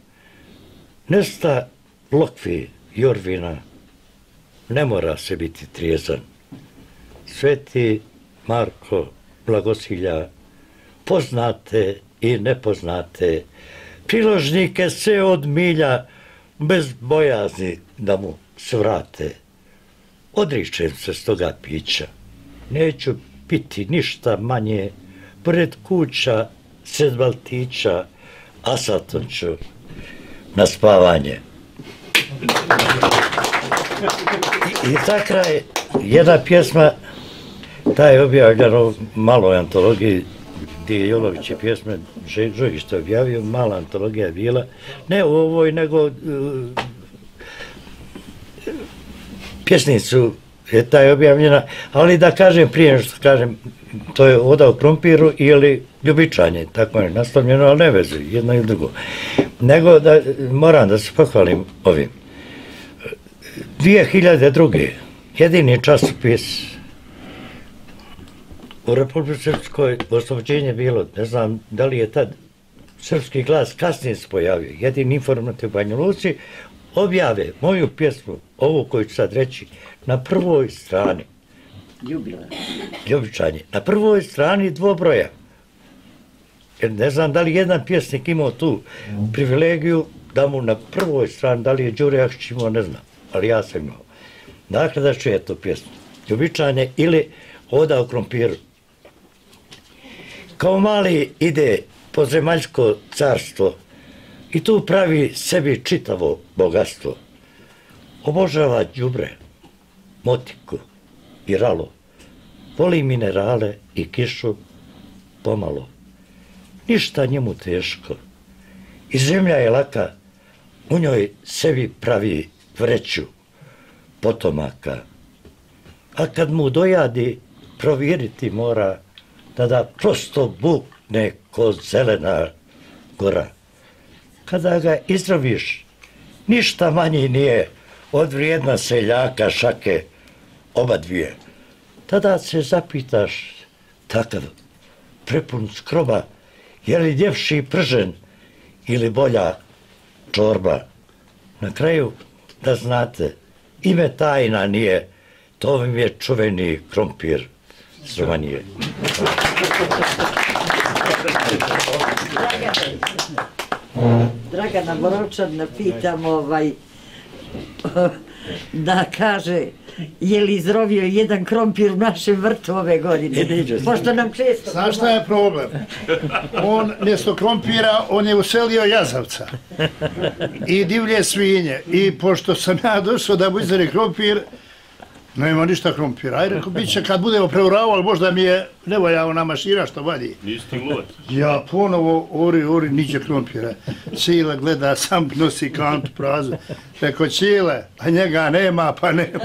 Nesta lokvi Jorvina, ne mora se biti trijezan. Sveti Marko Blagosilja, poznate i nepoznate, priložnike se od milja, bez bojazni da mu svrate. Odričem se s toga pića, neću piti ništa manje, pored kuća, sred baltića, a satom ću na spavanje. I, i ta kraj, jedna pjesma, ta je objavljena u maloj antologiji, gdje je pjesme, Žojić što je objavio, mala antologija je bila, ne u ovoj, nego uh, pjesnicu je ta je objavljena, ali da kažem prije što kažem, to je Oda u krumpiru ili Ljubičanje, tako je nastavljeno, ali ne veze, jedno i drugo. Nego da moram da se pohvalim ovim. 2002. jedini časopis u Republike Srpskoj oslobođenje bilo, ne znam da li je tad srpski glas kasnije se pojavio, jedini informativ u Luci, objave moju pjesmu, ovu koju ću sad reći, na prvoj strani. Ljubila. Ljubičanje. Na prvoj strani dvobroja. Jer ne znam da li jedan pjesnik imao tu privilegiju da mu na prvoj strani, da li je Đure Jakšić imao, ne znam, ali ja sam imao. Dakle, da čuje tu pjesmu. Ljubičanje ili Oda u krompiru. Kao mali ide po zemaljsko carstvo i tu pravi sebi čitavo bogatstvo. Obožava đubre, motiku i ralo. Voli minerale i kišu pomalo. Ništa njemu teško. I zemlja je laka, u njoj sebi pravi vreću potomaka. A kad mu dojadi, provjeriti mora da da prosto bukne ko zelena gora. Kada ga izdraviš, ništa manji nije od vrijedna seljaka šake oba dvije. Tada se zapitaš, takav prepun skroba, je li ljepši pržen ili bolja čorba. Na kraju, da znate, ime tajna nije, to vam je čuveni krompir s Romanije. Dragana Borovčan, pitam ovaj, da kaže je li izrovio jedan krompir u našem vrtu ove godine. Pošto nam često... Znaš šta je problem? On mjesto krompira, on je uselio jazavca i divlje svinje. I pošto sam ja došao da mu izveri krompir, Nema ništa krompira. Aj, rekao, bit će kad budemo preuravali, možda mi je nevojao na mašina što vadi. Nisi ti gluvac. Ja ponovo ori, ori, niđe krompira. Čile gleda, sam nosi kantu prazu. Rekao, Čile, a njega nema, pa nema.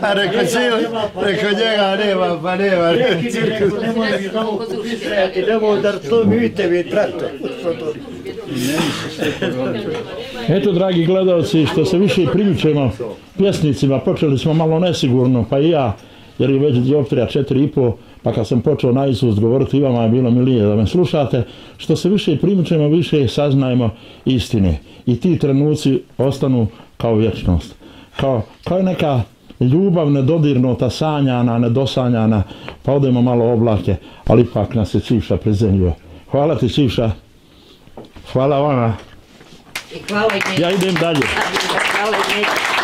A rekao, Čile, rekao, njega nema, pa nema. Idemo da to vidite vi trato. Eto, dragi gledalci, što se više priučemo pjesnicima, počeli smo malo nesigurno, pa i ja, jer je već dioptrija četiri i po, pa kad sam počeo na Isus govoriti, i vama je bilo milije da me slušate, što se više primućemo, više saznajemo istine. I ti trenuci ostanu kao vječnost. Kao, kao neka ljubav nedodirnuta, sanjana, nedosanjana, pa odemo malo oblake, ali ipak nas je Čivša prezemljio. Hvala ti Čivša. Hvala vama. I hvala i Ja idem dalje. Hvala i